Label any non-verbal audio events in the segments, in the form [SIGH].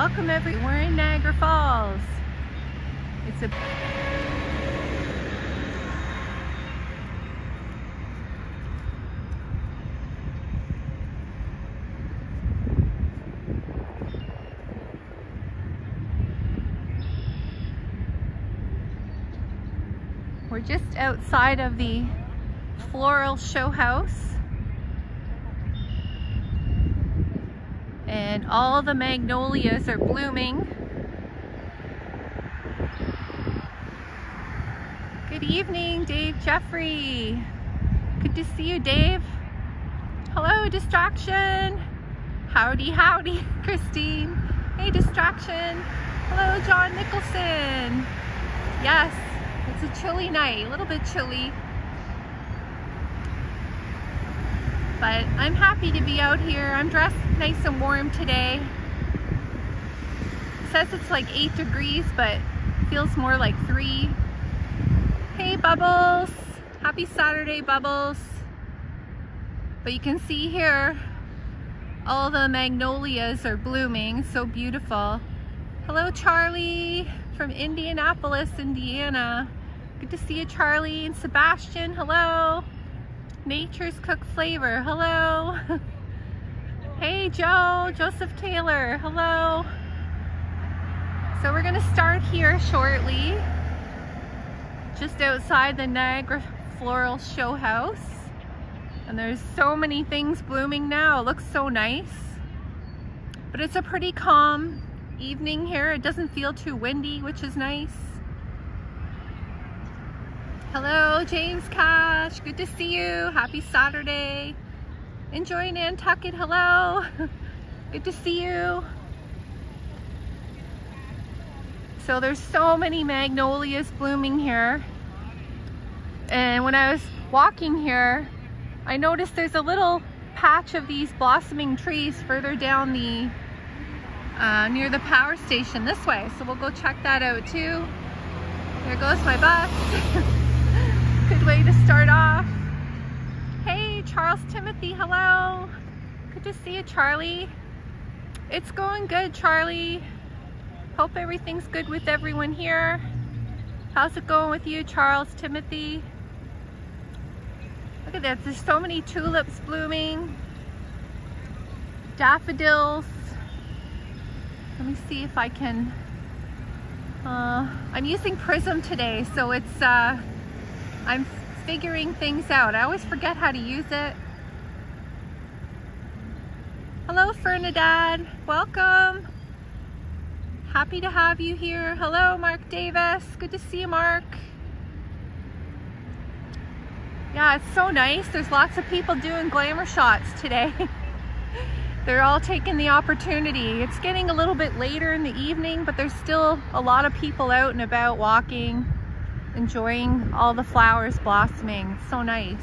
Welcome every, we're in Niagara Falls. It's a We're just outside of the floral show house. And all the magnolias are blooming. Good evening, Dave Jeffrey. Good to see you, Dave. Hello, Distraction. Howdy, howdy, [LAUGHS] Christine. Hey, Distraction. Hello, John Nicholson. Yes, it's a chilly night, a little bit chilly. But I'm happy to be out here. I'm dressed nice and warm today. It says it's like 8 degrees, but feels more like 3. Hey Bubbles! Happy Saturday, Bubbles! But you can see here, all the magnolias are blooming, so beautiful. Hello Charlie from Indianapolis, Indiana. Good to see you, Charlie and Sebastian. Hello. Nature's Cook Flavor. Hello. [LAUGHS] hey, Joe. Joseph Taylor. Hello. So we're to start here shortly. Just outside the Niagara Floral Show House. And there's so many things blooming now. It looks so nice. But it's a pretty calm evening here. It doesn't feel too windy, which is nice. Hello, James Cash. Good to see you. Happy Saturday. Enjoy Nantucket. Hello. [LAUGHS] Good to see you. So there's so many magnolias blooming here. And when I was walking here, I noticed there's a little patch of these blossoming trees further down the, uh, near the power station this way. So we'll go check that out too. There goes my bus. [LAUGHS] good way to start off. Hey, Charles Timothy, hello. Good to see you, Charlie. It's going good, Charlie. Hope everything's good with everyone here. How's it going with you, Charles Timothy? Look at that, there's so many tulips blooming. Daffodils. Let me see if I can, uh, I'm using Prism today, so it's, uh, I'm figuring things out. I always forget how to use it. Hello, Fernandad. Welcome. Happy to have you here. Hello, Mark Davis. Good to see you, Mark. Yeah, it's so nice. There's lots of people doing glamour shots today. [LAUGHS] They're all taking the opportunity. It's getting a little bit later in the evening, but there's still a lot of people out and about walking enjoying all the flowers blossoming. So nice.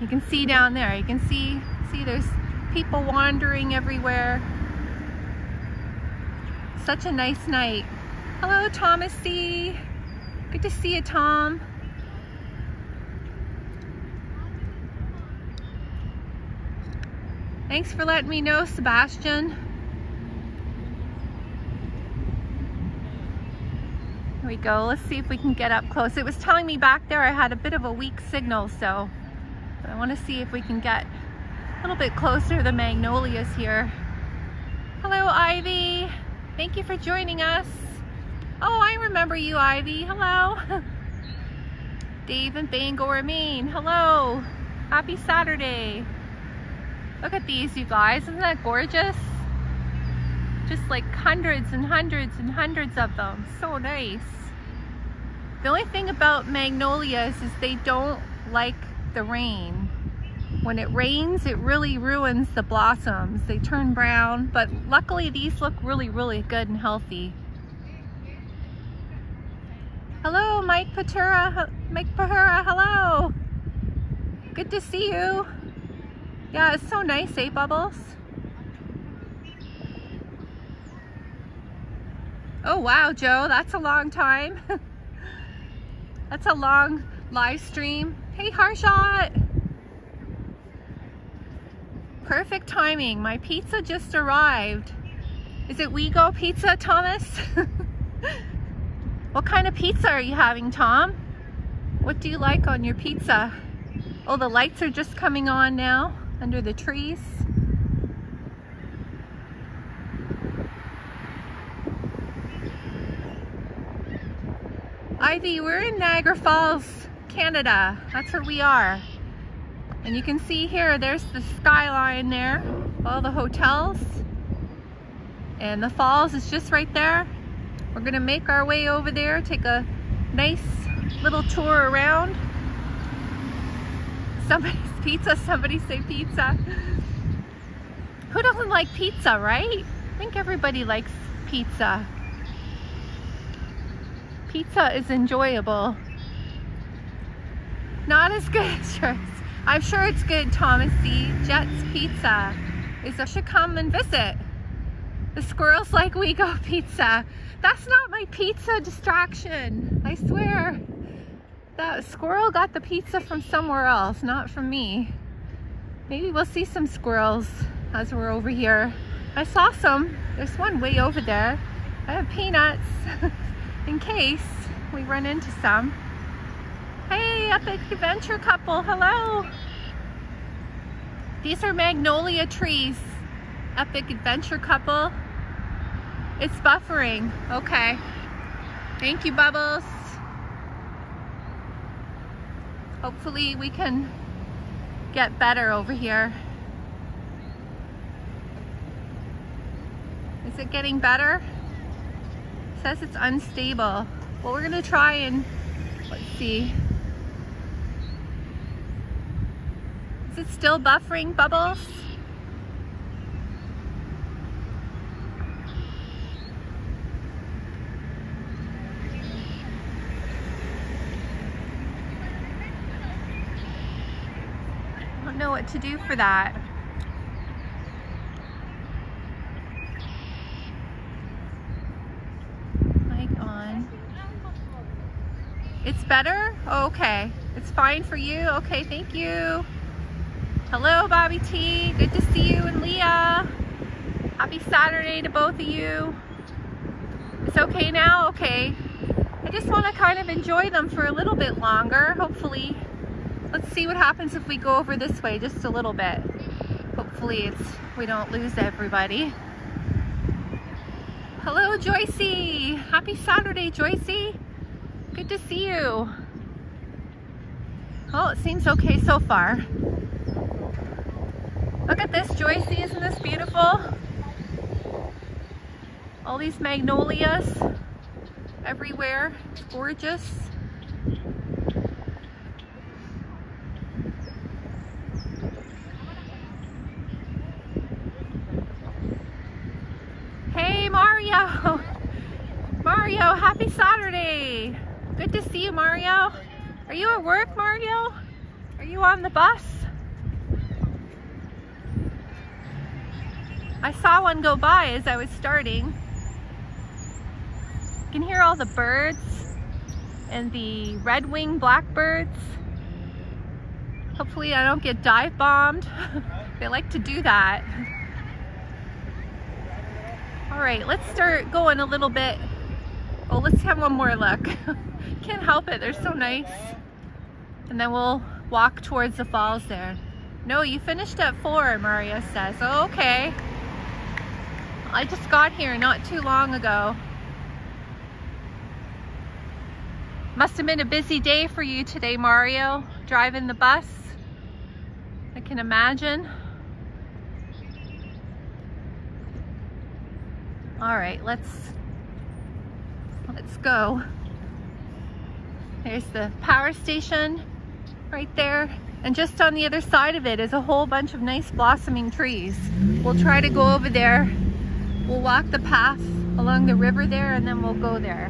You can see down there, you can see, see there's people wandering everywhere. Such a nice night. Hello, Thomas C. Good to see you, Tom. Thanks for letting me know, Sebastian. We go. Let's see if we can get up close. It was telling me back there I had a bit of a weak signal, so I want to see if we can get a little bit closer to the magnolias here. Hello, Ivy. Thank you for joining us. Oh, I remember you, Ivy. Hello. [LAUGHS] Dave and Bangor, Maine. Hello. Happy Saturday. Look at these, you guys. Isn't that gorgeous? Just like hundreds and hundreds and hundreds of them. So nice. The only thing about magnolias is they don't like the rain. When it rains, it really ruins the blossoms. They turn brown, but luckily these look really, really good and healthy. Hello, Mike Patura. Mike Pahura, hello. Good to see you. Yeah, it's so nice, eh, Bubbles? Oh, wow, Joe, that's a long time. [LAUGHS] That's a long live stream. Hey, Harshot. Perfect timing. My pizza just arrived. Is it WeGo Pizza, Thomas? [LAUGHS] what kind of pizza are you having, Tom? What do you like on your pizza? Oh, the lights are just coming on now under the trees. Ivy, we're in Niagara Falls, Canada. That's where we are. And you can see here, there's the skyline there, all the hotels. And the falls is just right there. We're gonna make our way over there, take a nice little tour around. [LAUGHS] Somebody's pizza, somebody say pizza. Who doesn't like pizza, right? I think everybody likes pizza. Pizza is enjoyable. Not as good as yours. I'm sure it's good, Thomas C. Jet's Pizza. Is a should come and visit. The squirrels like WeGo Pizza. That's not my pizza distraction. I swear. That squirrel got the pizza from somewhere else, not from me. Maybe we'll see some squirrels as we're over here. I saw some. There's one way over there. I have peanuts [LAUGHS] in case we run into some. Hey, Epic Adventure couple, hello. These are magnolia trees. Epic Adventure couple. It's buffering, okay. Thank you, Bubbles. Hopefully we can get better over here. Is it getting better? Says it's unstable. Well, we're gonna try and, let's see. Is it still buffering bubbles? I don't know what to do for that. Mic on. It's better? Oh, okay. It's fine for you? Okay, thank you. Hello, Bobby T. Good to see you and Leah. Happy Saturday to both of you. It's okay now? Okay. I just want to kind of enjoy them for a little bit longer, hopefully. Let's see what happens if we go over this way just a little bit. Hopefully it's we don't lose everybody. Hello, Joycey. Happy Saturday, Joycey. Good to see you. Oh, it seems okay so far. Look at this, Joycey, isn't this beautiful? All these magnolias everywhere, it's gorgeous. Hey Mario! [LAUGHS] Mario, happy Saturday! Good to see you, Mario. Are you at work, Mario? Are you on the bus? I saw one go by as I was starting. You can hear all the birds and the red-winged blackbirds. Hopefully I don't get dive bombed. [LAUGHS] they like to do that. All right, let's start going a little bit. Oh, let's have one more look. [LAUGHS] Can't help it, they're so nice. And then we'll walk towards the falls there. No, you finished at four, Mario says. Oh, okay. I just got here not too long ago. Must have been a busy day for you today, Mario, driving the bus. I can imagine. All right, let's let's go. There's the power station right there. And just on the other side of it is a whole bunch of nice blossoming trees. We'll try to go over there We'll walk the path along the river there and then we'll go there.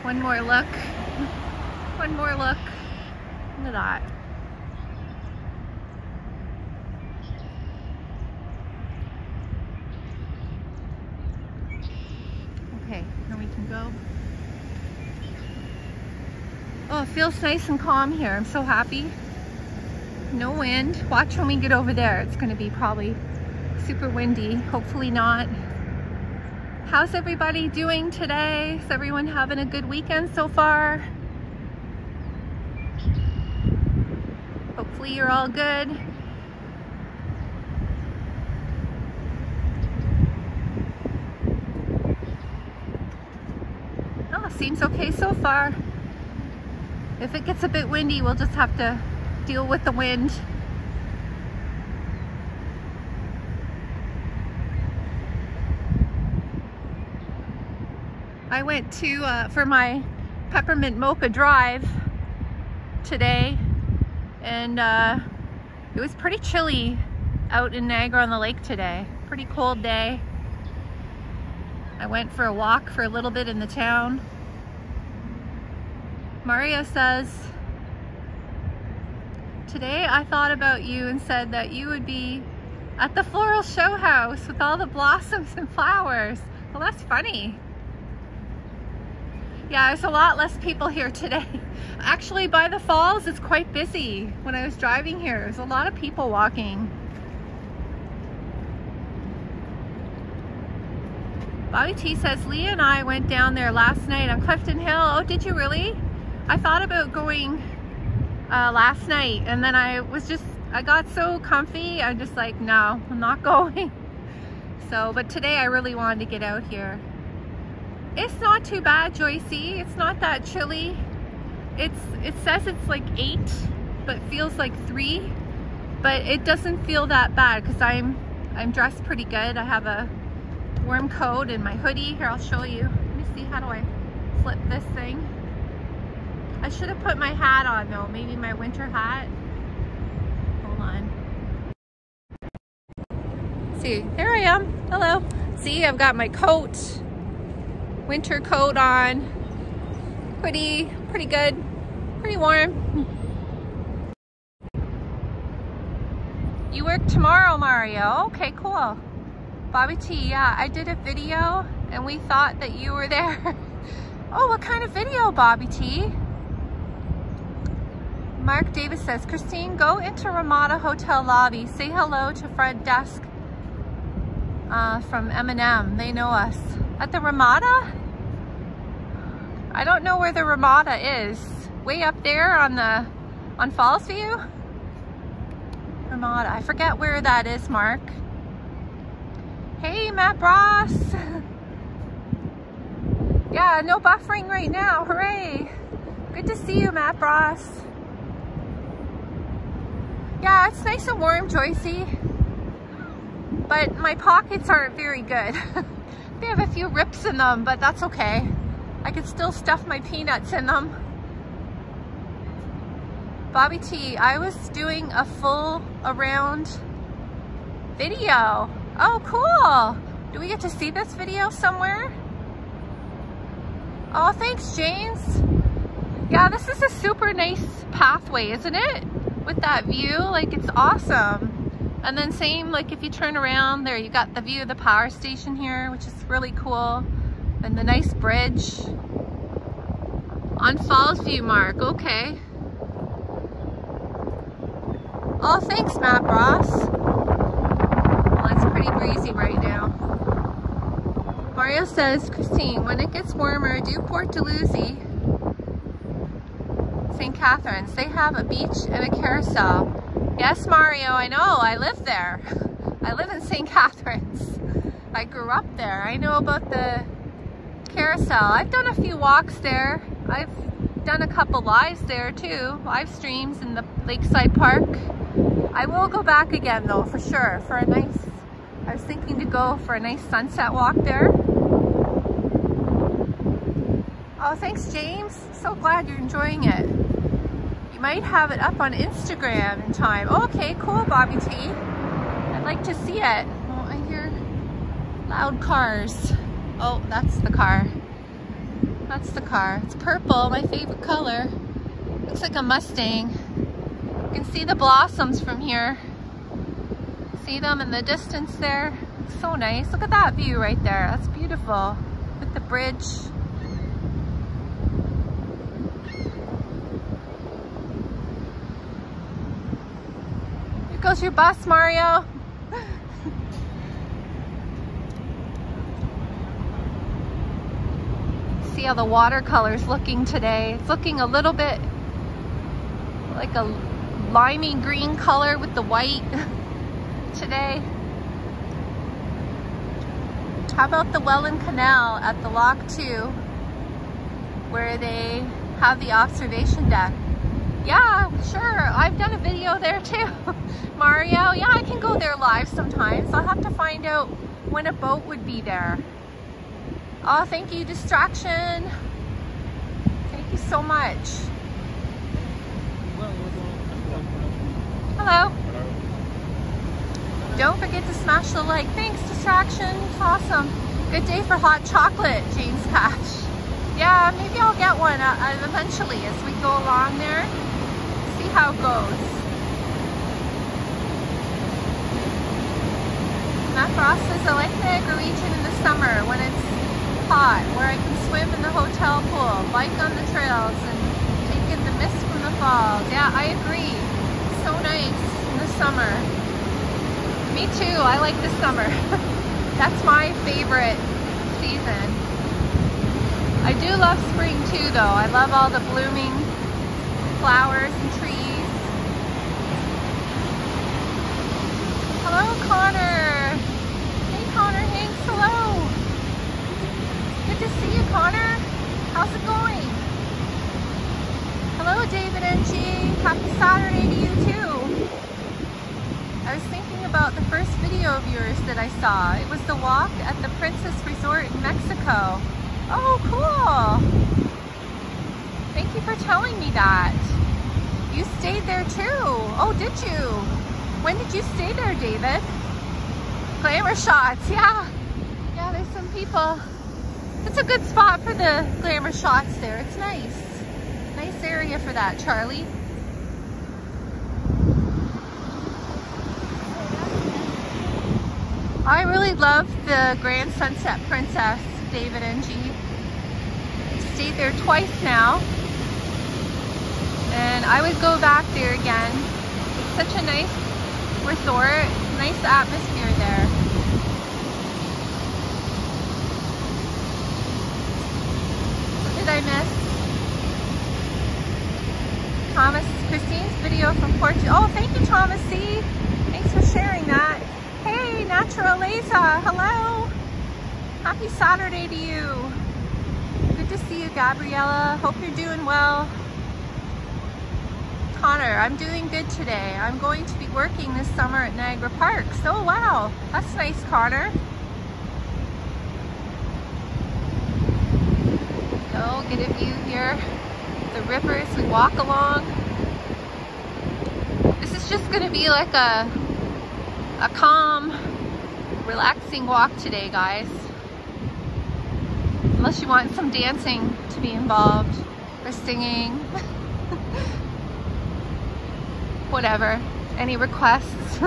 One more look. [LAUGHS] One more look. Look at that. Okay, now we can go. Oh, it feels nice and calm here. I'm so happy. No wind. Watch when we get over there. It's gonna be probably super windy. Hopefully not. How's everybody doing today? Is everyone having a good weekend so far? Hopefully you're all good. Seems okay so far. If it gets a bit windy, we'll just have to deal with the wind. I went to, uh, for my peppermint mocha drive today and uh, it was pretty chilly out in Niagara on the lake today. Pretty cold day. I went for a walk for a little bit in the town. Mario says, today I thought about you and said that you would be at the floral show house with all the blossoms and flowers. Well, that's funny. Yeah, there's a lot less people here today. [LAUGHS] Actually, by the falls, it's quite busy. When I was driving here, there's a lot of people walking. Bobby T says, Leah and I went down there last night on Clifton Hill. Oh, did you really? I thought about going uh, last night and then I was just, I got so comfy. I'm just like, no, I'm not [LAUGHS] going. So, but today I really wanted to get out here. It's not too bad, Joycey. It's not that chilly. It's It says it's like eight, but feels like three. But it doesn't feel that bad because I'm, I'm dressed pretty good. I have a warm coat and my hoodie. Here, I'll show you. Let me see, how do I flip this thing? I should have put my hat on though. Maybe my winter hat. Hold on. See, there I am. Hello. See, I've got my coat winter coat on. Pretty, pretty good, pretty warm. You work tomorrow, Mario. Okay, cool. Bobby T, yeah, I did a video and we thought that you were there. [LAUGHS] oh, what kind of video, Bobby T? Mark Davis says, Christine, go into Ramada Hotel lobby. Say hello to Fred desk uh, from M&M. They know us. At the Ramada? I don't know where the Ramada is. Way up there on the on Falls View? Ramada. I forget where that is, Mark. Hey, Matt Ross. [LAUGHS] yeah, no buffering right now. Hooray. Good to see you, Matt Ross. Yeah, it's nice and warm, Joycey. But my pockets aren't very good. [LAUGHS] they have a few rips in them, but that's okay. I can still stuff my peanuts in them. Bobby T, I was doing a full around video. Oh, cool. Do we get to see this video somewhere? Oh, thanks, James. Yeah, this is a super nice pathway, isn't it? With that view, like it's awesome. And then same, like if you turn around there, you got the view of the power station here, which is really cool and the nice bridge on Falls View Mark. Okay. Oh, thanks, Matt Ross. Well, it's pretty breezy right now. Mario says, Christine, when it gets warmer, do Port Dalhousie, St. Catharines. They have a beach and a carousel. Yes, Mario, I know. I live there. [LAUGHS] I live in St. Catharines. [LAUGHS] I grew up there. I know about the carousel. I've done a few walks there. I've done a couple lives there too, live streams in the Lakeside Park. I will go back again though, for sure, for a nice, I was thinking to go for a nice sunset walk there. Oh, thanks James. So glad you're enjoying it. Might have it up on Instagram in time. okay, cool, Bobby T. I'd like to see it. Oh, I hear loud cars. Oh, that's the car. That's the car. It's purple, my favorite color. Looks like a Mustang. You can see the blossoms from here. See them in the distance there? So nice. Look at that view right there. That's beautiful. With the bridge. Goes your bus, Mario. See how the watercolor's looking today. It's looking a little bit like a limey green color with the white [LAUGHS] today. How about the Welland Canal at the Lock 2 where they have the observation deck? Yeah, sure. I've done a video there too. [LAUGHS] Mario, yeah, I can go there live sometimes. I'll have to find out when a boat would be there. Oh, thank you, Distraction. Thank you so much. Hello. Don't forget to smash the like. Thanks, Distraction. It's awesome. Good day for hot chocolate, James Cash. Yeah, maybe I'll get one uh, uh, eventually as we go along there. How it goes. Matt Frost says, I like Niagara region in the summer when it's hot, where I can swim in the hotel pool, bike on the trails, and take in the mist from the falls. Yeah, I agree. So nice in the summer. Me too, I like the summer. [LAUGHS] That's my favorite season. I do love spring too though. I love all the blooming flowers and trees. Hello Connor. Hey Connor Hanks, hello. Good to see you Connor. How's it going? Hello David and NG. Happy Saturday to you too. I was thinking about the first video of yours that I saw. It was the walk at the Princess Resort in Mexico. Oh, cool. Thank you for telling me that. You stayed there too. Oh, did you? When did you stay there, David? Glamour shots, yeah. Yeah, there's some people. It's a good spot for the glamour shots there. It's nice. Nice area for that, Charlie. I really love the Grand Sunset Princess, David NG. Stayed there twice now. And I would go back there again. It's such a nice resort, nice atmosphere there. What did I miss? Thomas Christine's video from Portugal. Oh, thank you, Thomas C. Thanks for sharing that. Hey, Naturaleza, hello. Happy Saturday to you. Good to see you, Gabriella. Hope you're doing well. Connor, I'm doing good today. I'm going to be working this summer at Niagara Parks. Oh, wow. That's nice, Connor. Oh, get a view here. The river as we walk along. This is just going to be like a a calm, relaxing walk today, guys. Unless you want some dancing to be involved or singing. [LAUGHS] Whatever. Any requests? [LAUGHS]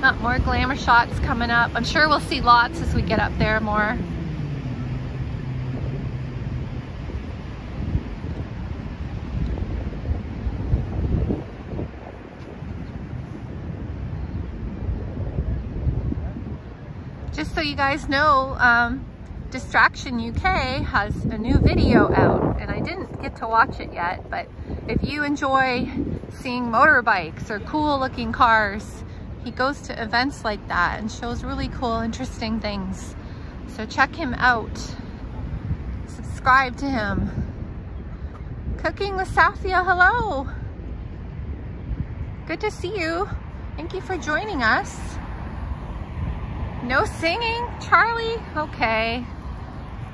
Not more glamour shots coming up. I'm sure we'll see lots as we get up there more. just so you guys know, um, Distraction UK has a new video out and I didn't get to watch it yet, but if you enjoy seeing motorbikes or cool looking cars, he goes to events like that and shows really cool, interesting things. So check him out. Subscribe to him. Cooking with Sathya, hello. Good to see you. Thank you for joining us. No singing? Charlie? Okay.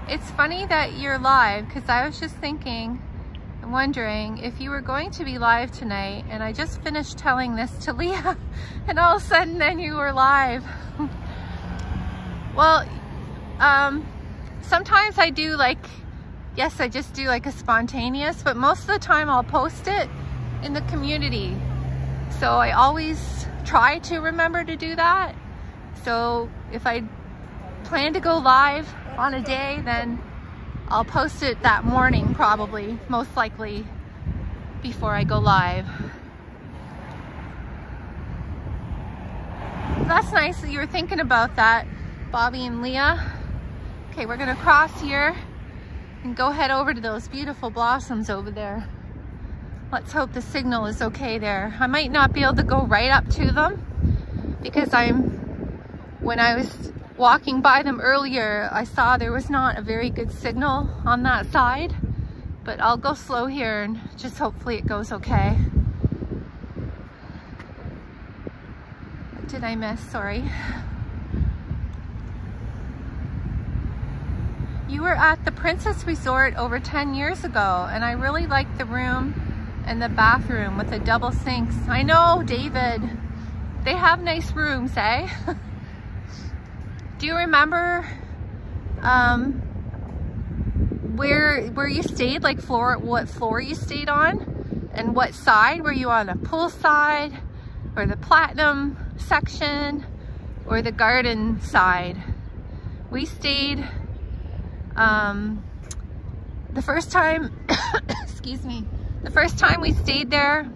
It's funny that you're live because I was just thinking and wondering if you were going to be live tonight and I just finished telling this to [LAUGHS] Leah and all of a sudden then you were live. [LAUGHS] well, um, sometimes I do like, yes, I just do like a spontaneous, but most of the time I'll post it in the community. So I always try to remember to do that. So if I plan to go live on a day, then I'll post it that morning probably, most likely before I go live. That's nice that you were thinking about that, Bobby and Leah. Okay, we're gonna cross here and go head over to those beautiful blossoms over there. Let's hope the signal is okay there. I might not be able to go right up to them because I'm, when I was walking by them earlier, I saw there was not a very good signal on that side, but I'll go slow here and just hopefully it goes okay. What did I miss? Sorry. You were at the Princess Resort over 10 years ago and I really liked the room and the bathroom with the double sinks. I know, David. They have nice rooms, eh? [LAUGHS] Do you remember um, where where you stayed, like floor, what floor you stayed on? And what side? Were you on the pool side or the platinum section or the garden side? We stayed um, the first time, [COUGHS] excuse me, the first time we stayed there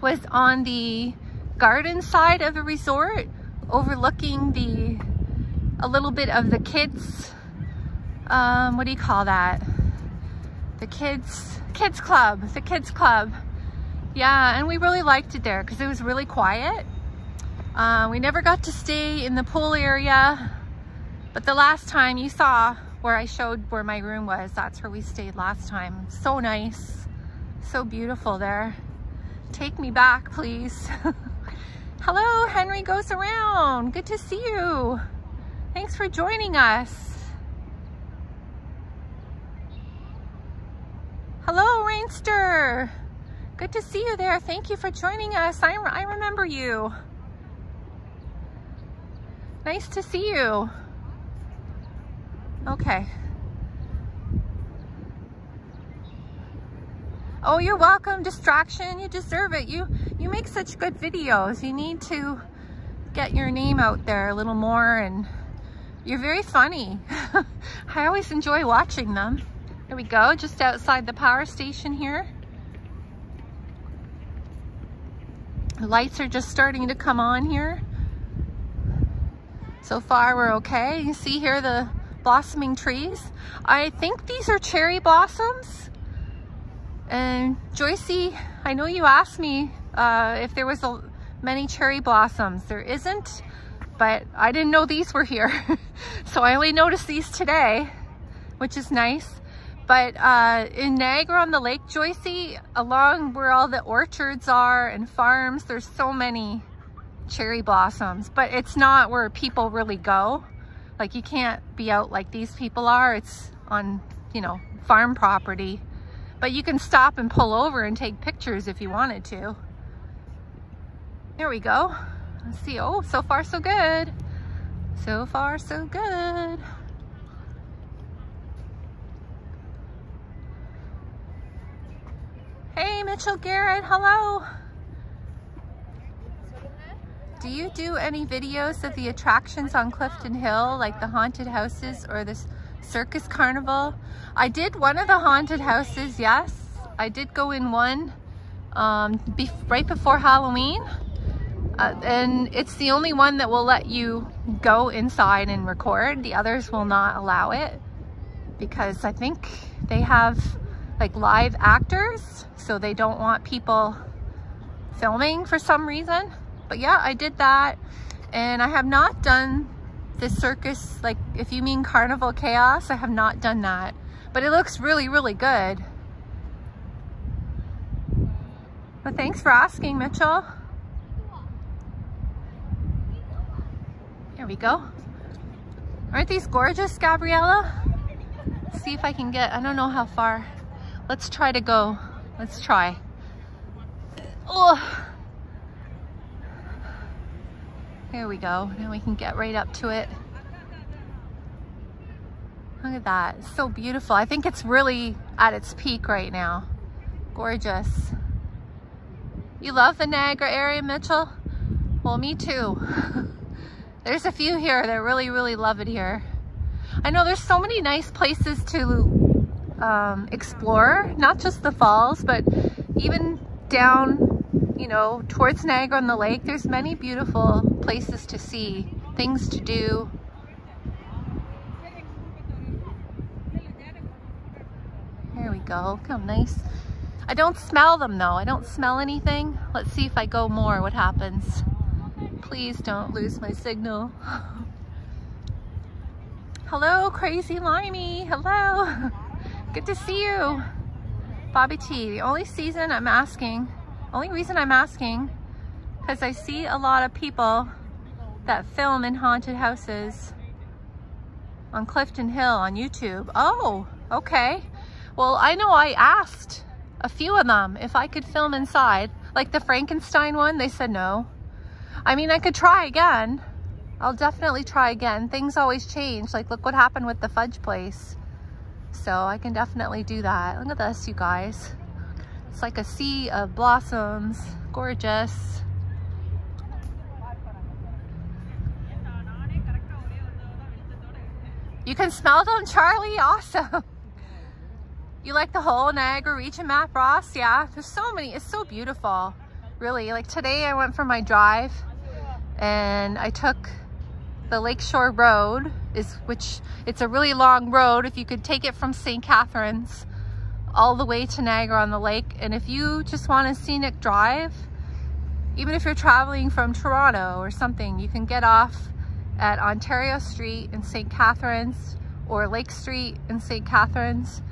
was on the garden side of the resort, overlooking the, a little bit of the kids, um, what do you call that? The kids, kids club, the kids club. Yeah, and we really liked it there because it was really quiet. Uh, we never got to stay in the pool area, but the last time you saw where I showed where my room was, that's where we stayed last time. So nice. So beautiful there. Take me back, please. [LAUGHS] Hello, Henry Goes Around. Good to see you. Thanks for joining us. Hello, Rainster. Good to see you there. Thank you for joining us. I, I remember you. Nice to see you. Okay. Oh, you're welcome. Distraction. You deserve it. You you make such good videos. You need to get your name out there a little more and you're very funny. [LAUGHS] I always enjoy watching them. There we go, just outside the power station here. Lights are just starting to come on here. So far we're okay. You see here the blossoming trees. I think these are cherry blossoms. And Joycey, I know you asked me uh, if there was a, many cherry blossoms. There isn't, but I didn't know these were here. [LAUGHS] so I only noticed these today, which is nice. But uh, in Niagara on the Lake, Joycey, along where all the orchards are and farms, there's so many cherry blossoms, but it's not where people really go. Like you can't be out like these people are. It's on, you know, farm property. But you can stop and pull over and take pictures if you wanted to. There we go. Let's see. Oh, so far so good. So far so good. Hey, Mitchell Garrett. Hello. Do you do any videos of the attractions on Clifton Hill, like the haunted houses or this Circus Carnival. I did one of the haunted houses, yes. I did go in one um, be right before Halloween. Uh, and it's the only one that will let you go inside and record. The others will not allow it because I think they have like live actors, so they don't want people filming for some reason. But yeah, I did that. And I have not done the circus, like if you mean carnival chaos, I have not done that. But it looks really, really good. But thanks for asking, Mitchell. We go. Aren't these gorgeous, Gabriella? See if I can get, I don't know how far. Let's try to go. Let's try. Oh. There we go. Now we can get right up to it. Look at that. It's so beautiful. I think it's really at its peak right now. Gorgeous. You love the Niagara area, Mitchell? Well, me too. [LAUGHS] there's a few here that really, really love it here. I know there's so many nice places to um, explore, not just the falls, but even down you know, towards Niagara on the Lake, there's many beautiful places to see, things to do. There we go, how nice. I don't smell them though, I don't smell anything. Let's see if I go more, what happens. Please don't lose my signal. [LAUGHS] Hello, Crazy Limey, hello. [LAUGHS] Good to see you. Bobby T, the only season I'm asking, only reason I'm asking, because I see a lot of people that film in haunted houses on Clifton Hill on YouTube. Oh, okay. Well, I know I asked a few of them if I could film inside. Like the Frankenstein one, they said no. I mean, I could try again. I'll definitely try again. Things always change. Like, look what happened with the fudge place. So I can definitely do that. Look at this, you guys. It's like a sea of blossoms. Gorgeous. You can smell them, Charlie? Awesome. [LAUGHS] You like the whole Niagara region Matt, Ross? Yeah, there's so many. It's so beautiful, really. Like today I went for my drive and I took the Lakeshore Road, is which it's a really long road. If you could take it from St. Catharines all the way to Niagara on the Lake. And if you just want a scenic drive, even if you're traveling from Toronto or something, you can get off at Ontario Street in St. Catharines or Lake Street in St. Catharines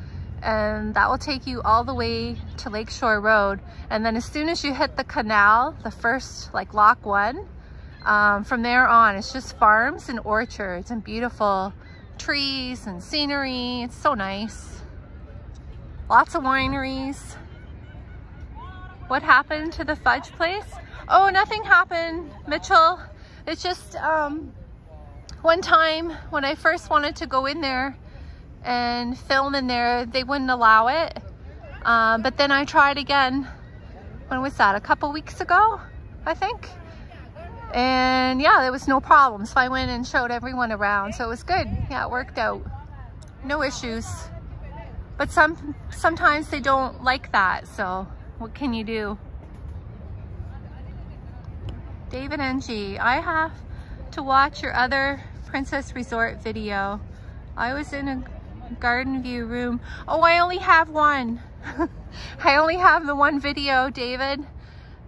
and that will take you all the way to Lakeshore Road. And then as soon as you hit the canal, the first like lock one, um, from there on, it's just farms and orchards and beautiful trees and scenery. It's so nice. Lots of wineries. What happened to the fudge place? Oh, nothing happened, Mitchell. It's just um, one time when I first wanted to go in there, and film in there, they wouldn't allow it. Um, but then I tried again, when was that, a couple weeks ago, I think? And yeah, there was no problem. So I went and showed everyone around. So it was good. Yeah, it worked out. No issues. But some sometimes they don't like that. So what can you do? David NG, I have to watch your other Princess Resort video. I was in a garden view room. Oh, I only have one. [LAUGHS] I only have the one video, David.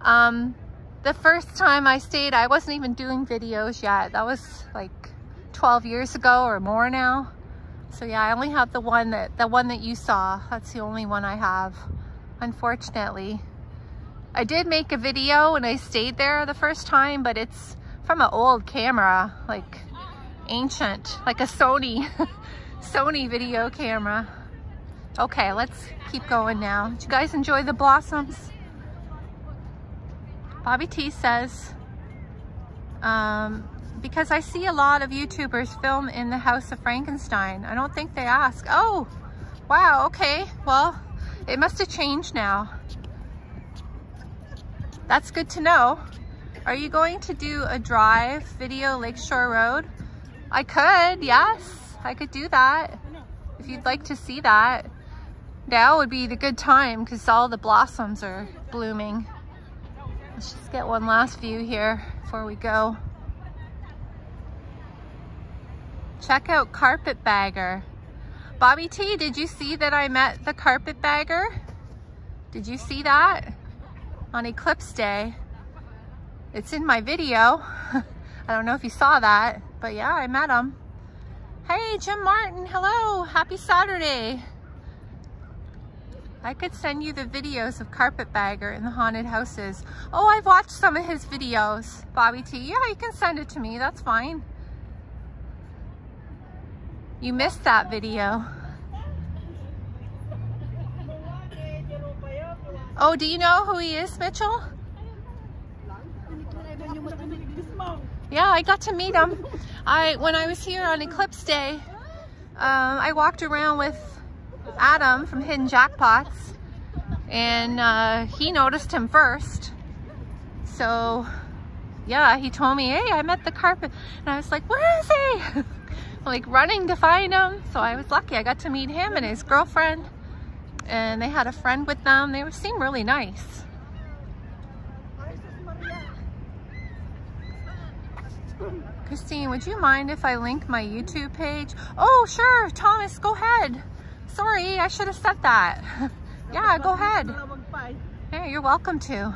Um, the first time I stayed, I wasn't even doing videos yet. That was like 12 years ago or more now. So yeah, I only have the one that the one that you saw. That's the only one I have, unfortunately. I did make a video when I stayed there the first time, but it's from an old camera, like ancient, like a Sony. [LAUGHS] Sony video camera. Okay, let's keep going now. Did you guys enjoy the blossoms? Bobby T says, um, because I see a lot of YouTubers film in the House of Frankenstein. I don't think they ask. Oh, wow, okay. Well, it must have changed now. That's good to know. Are you going to do a drive video Lakeshore Road? I could, yes. I could do that if you'd like to see that. Now would be the good time because all the blossoms are blooming. Let's just get one last view here before we go. Check out Carpetbagger. Bobby T, did you see that I met the Carpetbagger? Did you see that? On Eclipse Day. It's in my video. [LAUGHS] I don't know if you saw that, but yeah, I met him. Hey, Jim Martin, hello, happy Saturday. I could send you the videos of Carpetbagger in the haunted houses. Oh, I've watched some of his videos, Bobby T. Yeah, you can send it to me, that's fine. You missed that video. Oh, do you know who he is, Mitchell? Yeah, I got to meet him. I When I was here on Eclipse Day, um, I walked around with Adam from Hidden Jackpots and uh, he noticed him first. So yeah, he told me, hey, I met the carpet. And I was like, where is he? [LAUGHS] like running to find him. So I was lucky. I got to meet him and his girlfriend. And they had a friend with them. They seemed really nice. Christine, would you mind if I link my YouTube page? Oh, sure, Thomas, go ahead. Sorry, I should have said that. [LAUGHS] yeah, go ahead. Yeah, you're welcome to.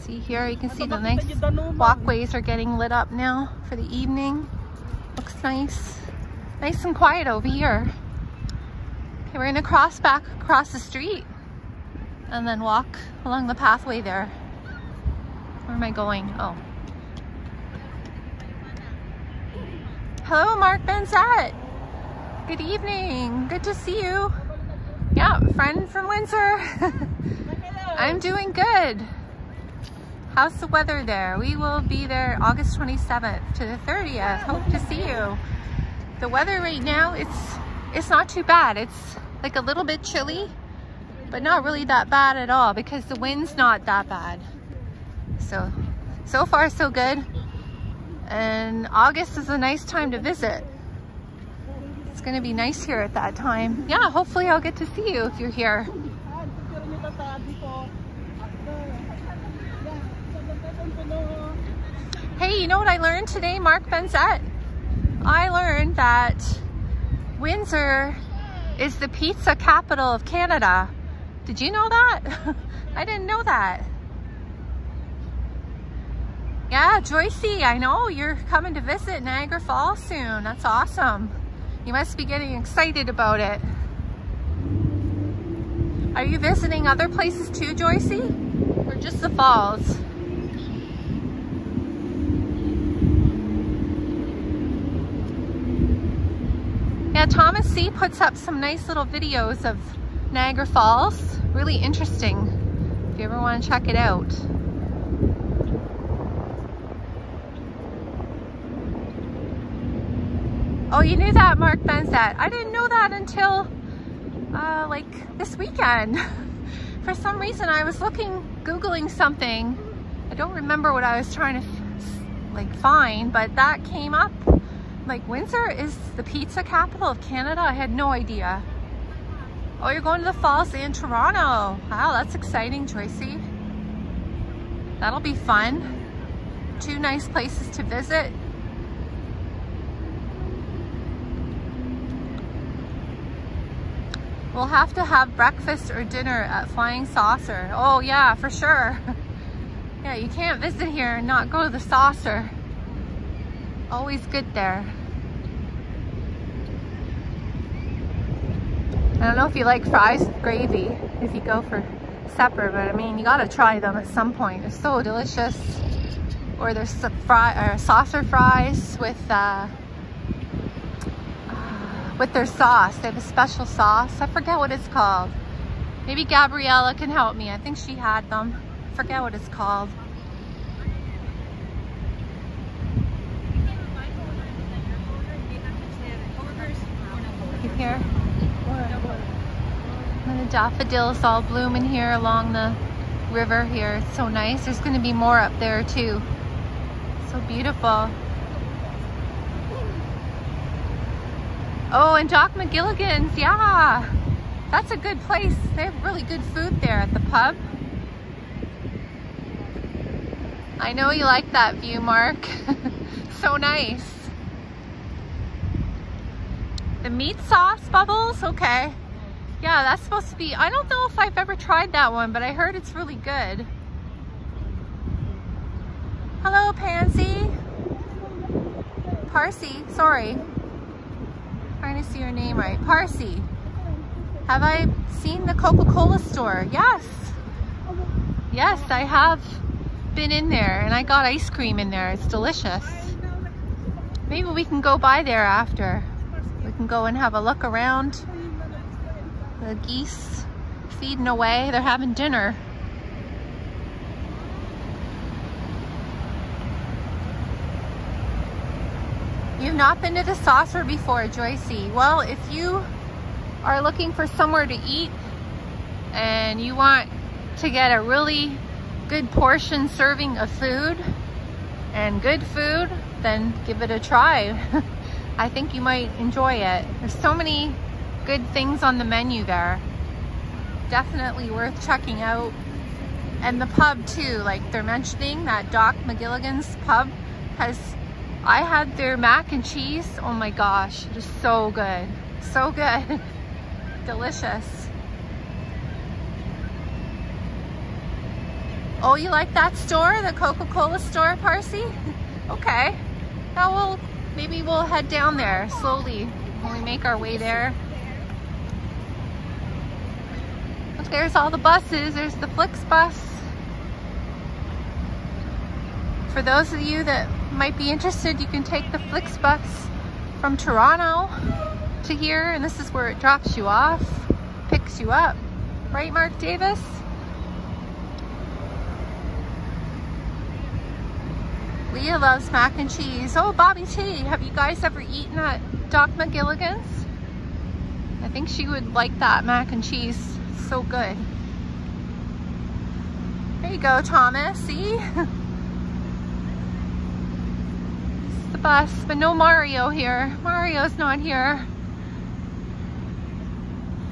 See here, you can see the nice walkways are getting lit up now for the evening. Looks nice. Nice and quiet over here. Okay, we're gonna cross back across the street and then walk along the pathway there. Where am I going? Oh. Hello, Mark Benzette. Good evening. Good to see you. Yeah, friend from Windsor. [LAUGHS] I'm doing good. How's the weather there? We will be there August 27th to the 30th. Hope to see you. The weather right now, it's it's not too bad. It's like a little bit chilly, but not really that bad at all because the wind's not that bad. So, so far so good. And August is a nice time to visit. It's gonna be nice here at that time. Yeah, hopefully I'll get to see you if you're here. Hey, you know what I learned today, Mark Benzette? I learned that Windsor is the pizza capital of Canada. Did you know that? [LAUGHS] I didn't know that. Yeah, Joycey, I know you're coming to visit Niagara Falls soon. That's awesome. You must be getting excited about it. Are you visiting other places too, Joycey? Or just the falls? Yeah, Thomas C puts up some nice little videos of Niagara Falls. Really interesting. If you ever want to check it out. Oh, you knew that, Mark Benzette. I didn't know that until uh, like this weekend. [LAUGHS] For some reason, I was looking, Googling something. I don't remember what I was trying to like find, but that came up like Windsor is the pizza capital of Canada. I had no idea. Oh, you're going to the falls in Toronto. Wow, that's exciting, Tracy. That'll be fun. Two nice places to visit. We'll have to have breakfast or dinner at Flying Saucer. Oh yeah, for sure. [LAUGHS] yeah, you can't visit here and not go to the saucer. Always good there. I don't know if you like fries with gravy if you go for supper, but I mean, you gotta try them at some point. They're so delicious. Or there's fry, or saucer fries with, uh, with their sauce. They have a special sauce. I forget what it's called. Maybe Gabriella can help me. I think she had them. I forget what it's called. Here? And the daffodils all blooming here along the river here. It's so nice. There's going to be more up there too. So beautiful. Oh, and Doc Magilligan's, yeah. That's a good place. They have really good food there at the pub. I know you like that view, Mark. [LAUGHS] so nice. The meat sauce bubbles, okay. Yeah, that's supposed to be, I don't know if I've ever tried that one, but I heard it's really good. Hello, Pansy. Parsi, sorry. Trying to see your name right. Parsi. Have I seen the Coca-Cola store? Yes. Yes, I have been in there and I got ice cream in there. It's delicious. Maybe we can go by there after. We can go and have a look around. The geese feeding away. They're having dinner. You've not been to the saucer before, Joycey. Well, if you are looking for somewhere to eat and you want to get a really good portion serving of food and good food, then give it a try. [LAUGHS] I think you might enjoy it. There's so many good things on the menu there. Definitely worth checking out. And the pub too, like they're mentioning that Doc Magilligan's pub has, I had their mac and cheese. Oh my gosh, it is so good. So good. [LAUGHS] Delicious. Oh, you like that store, the Coca-Cola store, Parsi? [LAUGHS] okay. Now we'll, maybe we'll head down there slowly when we make our way there. Look, there's all the buses. There's the Flixbus. For those of you that might be interested, you can take the Flixbus from Toronto to here, and this is where it drops you off, picks you up. Right, Mark Davis? Leah loves mac and cheese. Oh, Bobby T, have you guys ever eaten at Doc Magilligan's? I think she would like that mac and cheese. So good. There you go, Thomas. See? it's the bus, but no Mario here. Mario's not here.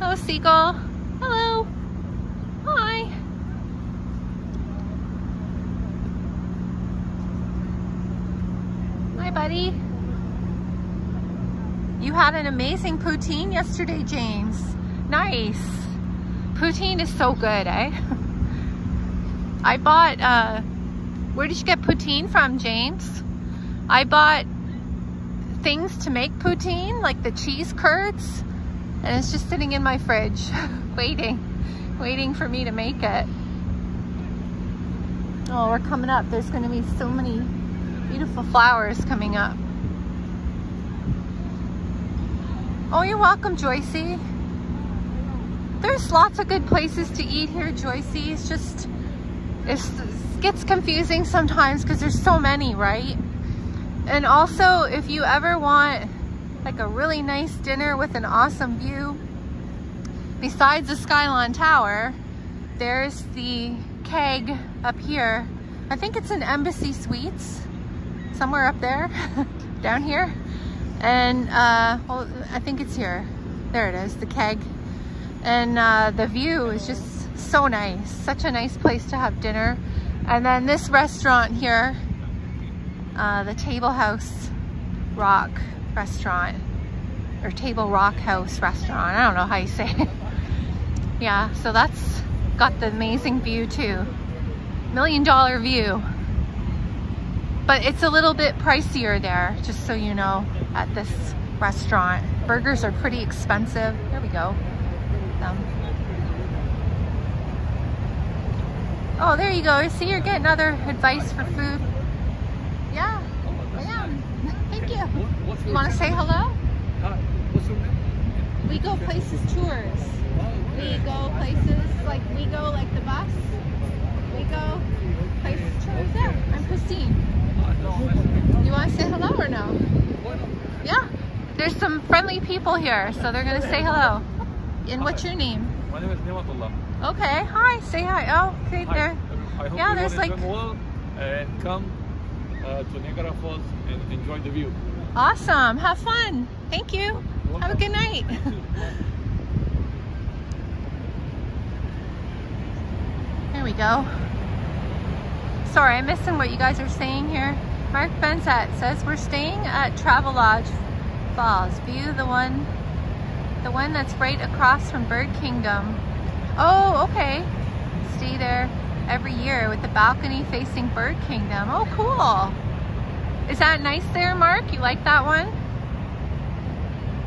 Hello, Seagull. Hello. Hi. Hi, buddy. You had an amazing poutine yesterday, James. Nice. Poutine is so good, eh? [LAUGHS] I bought, uh, where did you get poutine from, James? I bought things to make poutine, like the cheese curds, and it's just sitting in my fridge, [LAUGHS] waiting, waiting for me to make it. Oh, we're coming up. There's gonna be so many Beautiful flowers coming up. Oh, you're welcome, Joycey. There's lots of good places to eat here, Joycey. It's just, it's, it gets confusing sometimes because there's so many, right? And also, if you ever want like a really nice dinner with an awesome view, besides the Skyline Tower, there's the keg up here. I think it's an Embassy Suites somewhere up there, [LAUGHS] down here. And uh, well, I think it's here. There it is, the keg. And uh, the view is just so nice. Such a nice place to have dinner. And then this restaurant here, uh, the Table House Rock restaurant or Table Rock House restaurant. I don't know how you say it. [LAUGHS] yeah, so that's got the amazing view too. Million dollar view. But it's a little bit pricier there, just so you know, at this restaurant. Burgers are pretty expensive. There we go. Um, oh, there you go. See, you're getting other advice for food. Yeah, I am. [LAUGHS] Thank you. You want to say hello? We go places tours. We go places like we go like the bus. We go places tours. Yeah, I'm Christine. You want to say hello or no? Yeah. There's some friendly people here, so they're going to say hello. And what's your name? My name is Nimatullah. Okay. Hi. Say hi. Oh, okay. Hi. There. I hope Yeah, there's like- well and come uh, to Niagara Falls and enjoy the view. Awesome. Have fun. Thank you. Have a good night. [LAUGHS] There we go. Sorry, I'm missing what you guys are saying here. Mark Bensat says we're staying at Travelodge Falls. View the one, the one that's right across from Bird Kingdom. Oh, okay. Stay there every year with the balcony facing Bird Kingdom. Oh, cool. Is that nice there, Mark? You like that one?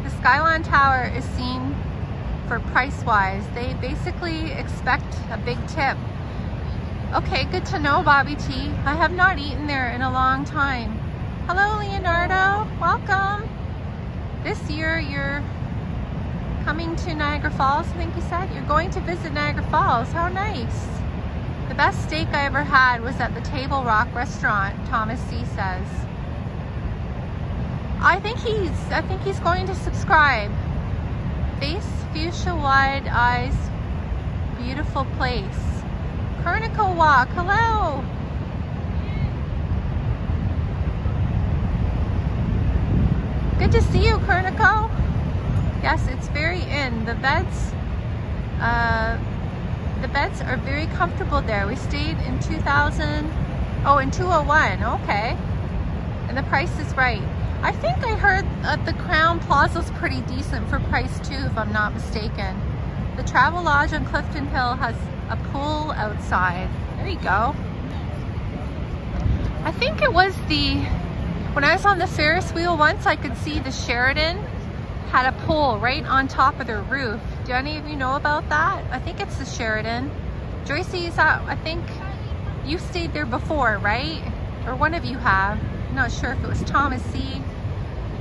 The Skyline Tower is seen for price-wise. They basically expect a big tip. Okay, good to know, Bobby T. I have not eaten there in a long time. Hello, Leonardo. Welcome. This year, you're coming to Niagara Falls, I think you said? You're going to visit Niagara Falls. How nice. The best steak I ever had was at the Table Rock restaurant, Thomas C. says. I think he's, I think he's going to subscribe. Face fuchsia wide eyes, beautiful place. Kernico Walk, hello. Good to see you, Kurnico. Yes, it's very in. The beds, uh, the beds are very comfortable there. We stayed in 2000, oh, in 201, okay. And the price is right. I think I heard that the Crowne Plaza's pretty decent for price too, if I'm not mistaken. The Travelodge on Clifton Hill has a pool outside. There you go. I think it was the, when I was on the Ferris wheel once, I could see the Sheraton had a pool right on top of their roof. Do any of you know about that? I think it's the Sheraton. Joycey, is that, I think you stayed there before, right? Or one of you have. I'm not sure if it was Thomas C.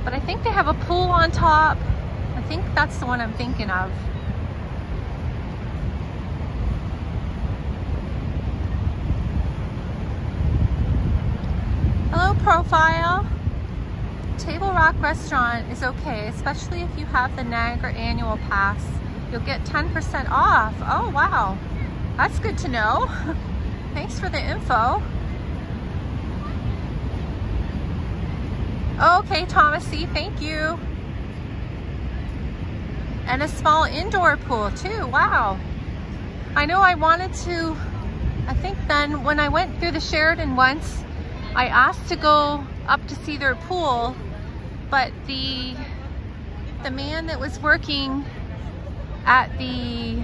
But I think they have a pool on top. I think that's the one I'm thinking of. Hello, profile. Table Rock Restaurant is okay, especially if you have the Niagara Annual Pass. You'll get 10% off. Oh, wow. That's good to know. [LAUGHS] Thanks for the info. Okay, Thomas C, thank you. And a small indoor pool too, wow. I know I wanted to, I think then when I went through the Sheraton once, I asked to go up to see their pool, but the the man that was working at the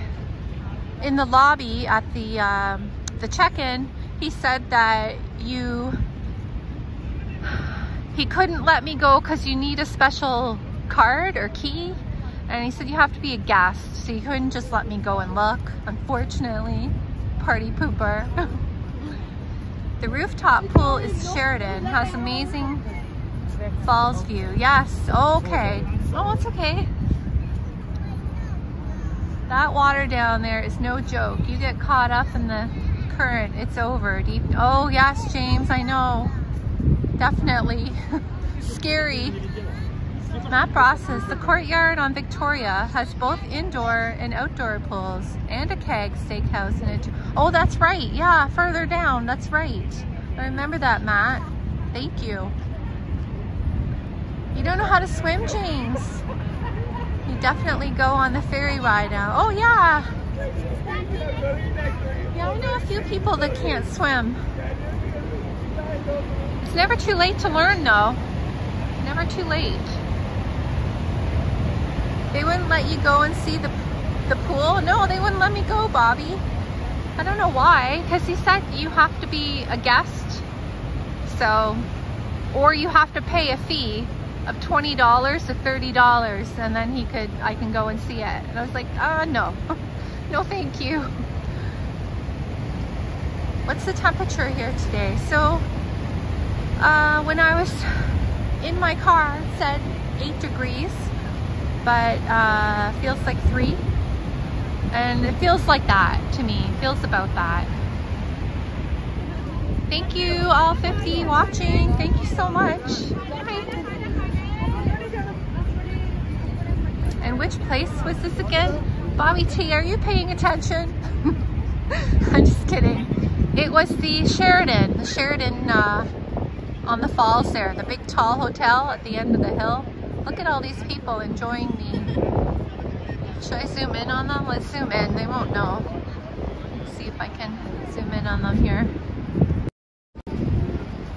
in the lobby at the um, the check-in, he said that you he couldn't let me go because you need a special card or key. And he said you have to be a guest, so he couldn't just let me go and look, unfortunately. Party pooper. [LAUGHS] The rooftop pool is Sheraton, has amazing falls view. Yes, okay. Oh, it's okay. That water down there is no joke. You get caught up in the current, it's over. Deep. Oh yes, James, I know. Definitely. [LAUGHS] Scary. Matt Bross says the courtyard on Victoria has both indoor and outdoor pools and a keg steakhouse in it. Oh, that's right. Yeah, further down. That's right. I remember that, Matt. Thank you. You don't know how to swim, James. You definitely go on the ferry ride now. Oh, yeah. Yeah, I know a few people that can't swim. It's never too late to learn, though. Never too late. They wouldn't let you go and see the, the pool? No, they wouldn't let me go, Bobby. I don't know why, because he said you have to be a guest, so, or you have to pay a fee of $20 to $30, and then he could, I can go and see it. And I was like, uh, no, [LAUGHS] no thank you. What's the temperature here today? So, uh, when I was in my car, it said eight degrees but uh, feels like three. And it feels like that to me. It feels about that. Thank you, all 50 watching. Thank you so much. And which place was this again? Bobby T, are you paying attention? [LAUGHS] I'm just kidding. It was the Sheraton, the Sheraton uh, on the falls there, the big tall hotel at the end of the hill. Look at all these people enjoying the... Should I zoom in on them? Let's zoom in. They won't know. Let's see if I can zoom in on them here.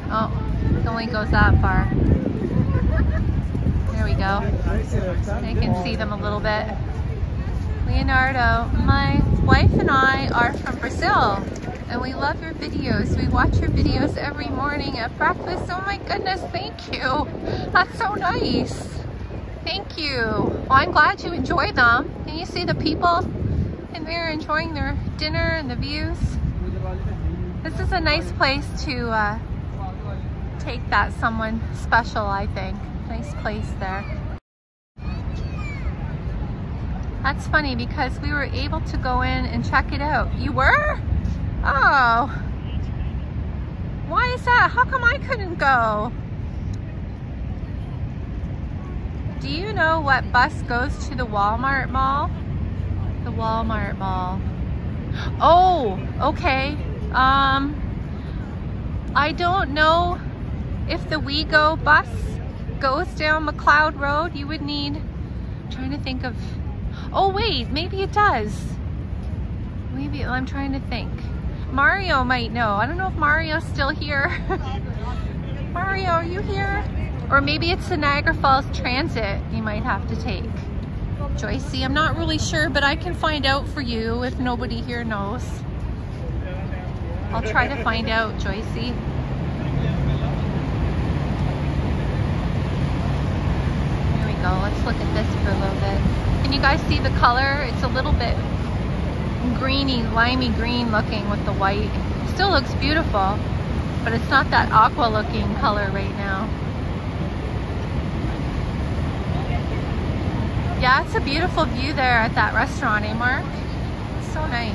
Oh, it only goes that far. We go. I can see them a little bit. Leonardo, my wife and I are from Brazil and we love your videos. We watch your videos every morning at breakfast. Oh my goodness, thank you. That's so nice. Thank you. Well, I'm glad you enjoy them. Can you see the people in there enjoying their dinner and the views? This is a nice place to uh, take that someone special, I think. Nice place there. That's funny because we were able to go in and check it out. You were? Oh. Why is that? How come I couldn't go? Do you know what bus goes to the Walmart Mall? The Walmart Mall. Oh, okay. Um, I don't know if the WeGo bus goes down McLeod Road, you would need, I'm trying to think of, oh wait, maybe it does. Maybe, oh, I'm trying to think. Mario might know. I don't know if Mario's still here. [LAUGHS] Mario, are you here? Or maybe it's the Niagara Falls Transit you might have to take. Joycey, I'm not really sure, but I can find out for you if nobody here knows. I'll try to find out, Joycey. Here we go. Let's look at this for a little bit. Can you guys see the color? It's a little bit greeny, limey green looking with the white. It still looks beautiful, but it's not that aqua looking color right now. Yeah, it's a beautiful view there at that restaurant, eh, Mark? so nice.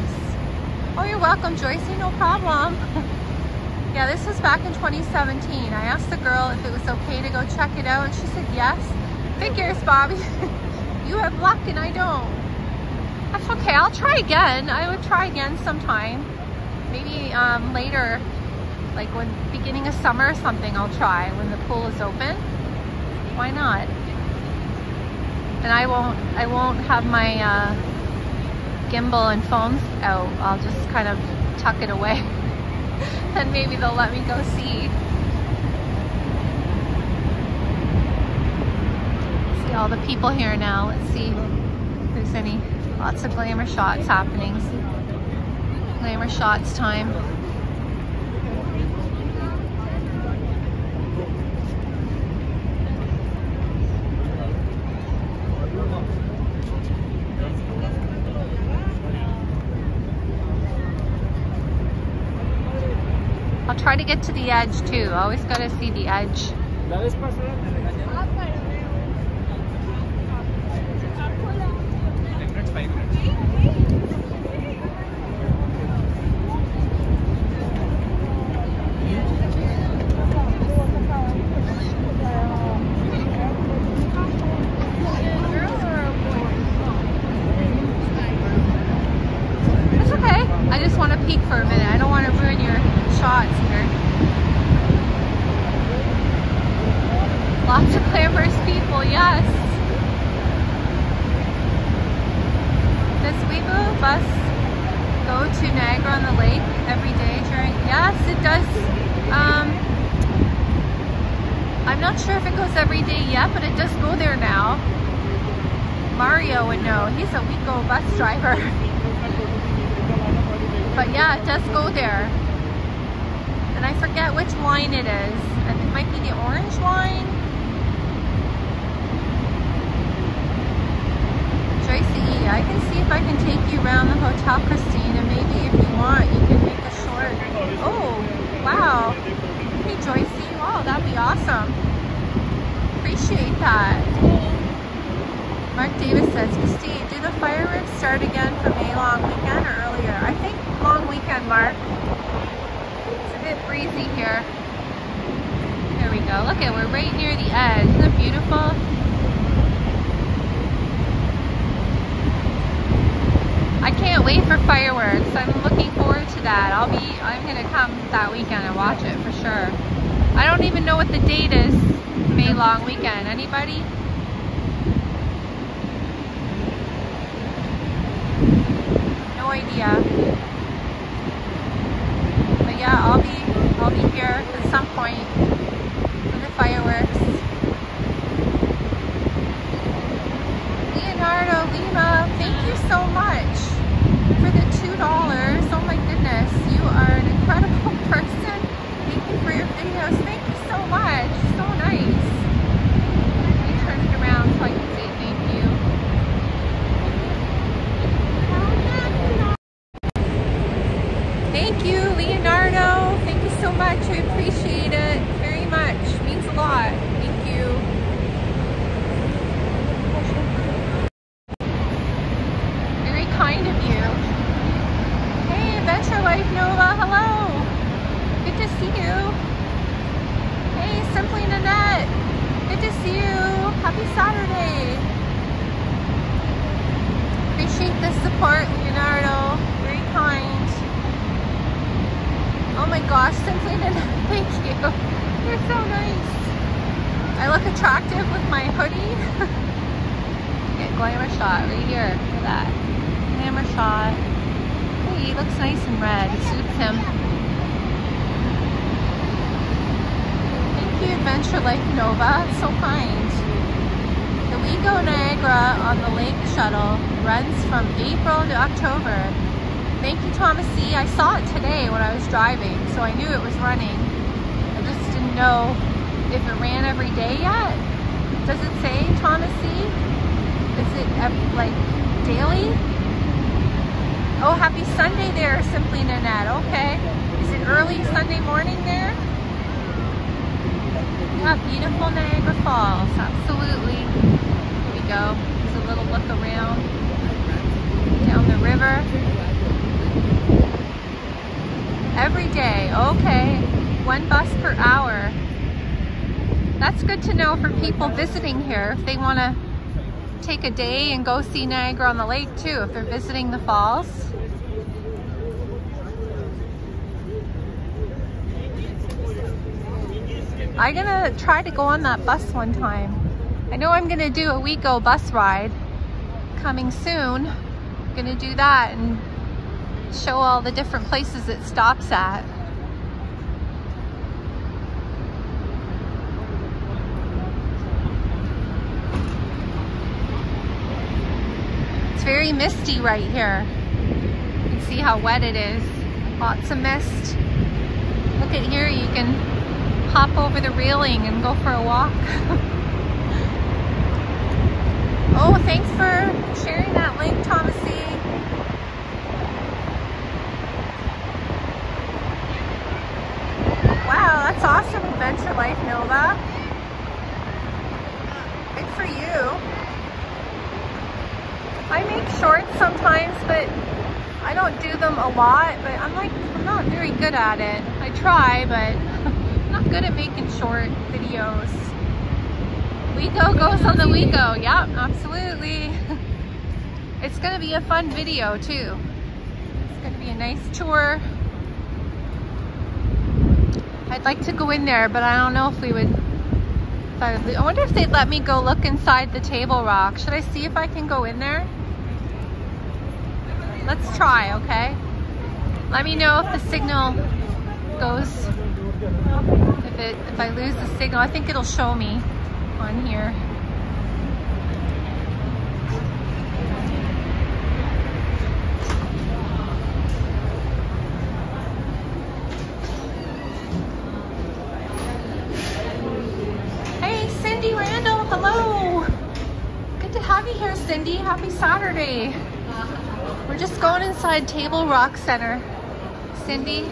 Oh, you're welcome, Joycey, no problem. [LAUGHS] yeah, this was back in 2017. I asked the girl if it was okay to go check it out, and she said yes. Figures, Bobby. [LAUGHS] you have luck and I don't. That's okay, I'll try again. I would try again sometime. Maybe um, later, like when beginning of summer or something, I'll try when the pool is open. Why not? And I won't, I won't have my uh, gimbal and phones out. I'll just kind of tuck it away. [LAUGHS] and maybe they'll let me go see. See all the people here now. Let's see if there's any Lots of glamour shots happening. Glamour shots time. I'll try to get to the edge too. Always gotta see the edge. People visiting here if they want to take a day and go see Niagara on the lake too if they're visiting the falls. I'm gonna try to go on that bus one time. I know I'm gonna do a WeGo bus ride coming soon. I'm gonna do that and show all the different places it stops at. Very misty right here. You can see how wet it is. Lots of mist. Look at here, you can hop over the railing and go for a walk. [LAUGHS] oh, thanks for sharing that link, Thomas C. Wow, that's awesome, Adventure Life Nova. Good for you. I make shorts sometimes, but I don't do them a lot, but I'm like, I'm not very good at it. I try, but I'm [LAUGHS] not good at making short videos. WeGo goes on the WeGo. Yep, absolutely. [LAUGHS] It's gonna be a fun video too. It's gonna be a nice tour. I'd like to go in there, but I don't know if we would I wonder if they'd let me go look inside the table rock. Should I see if I can go in there? Let's try, okay? Let me know if the signal goes, if, it, if I lose the signal. I think it'll show me on here. Hey, Cindy Randall, hello. Good to have you here, Cindy. Happy Saturday. We're just going inside Table Rock Center. Cindy,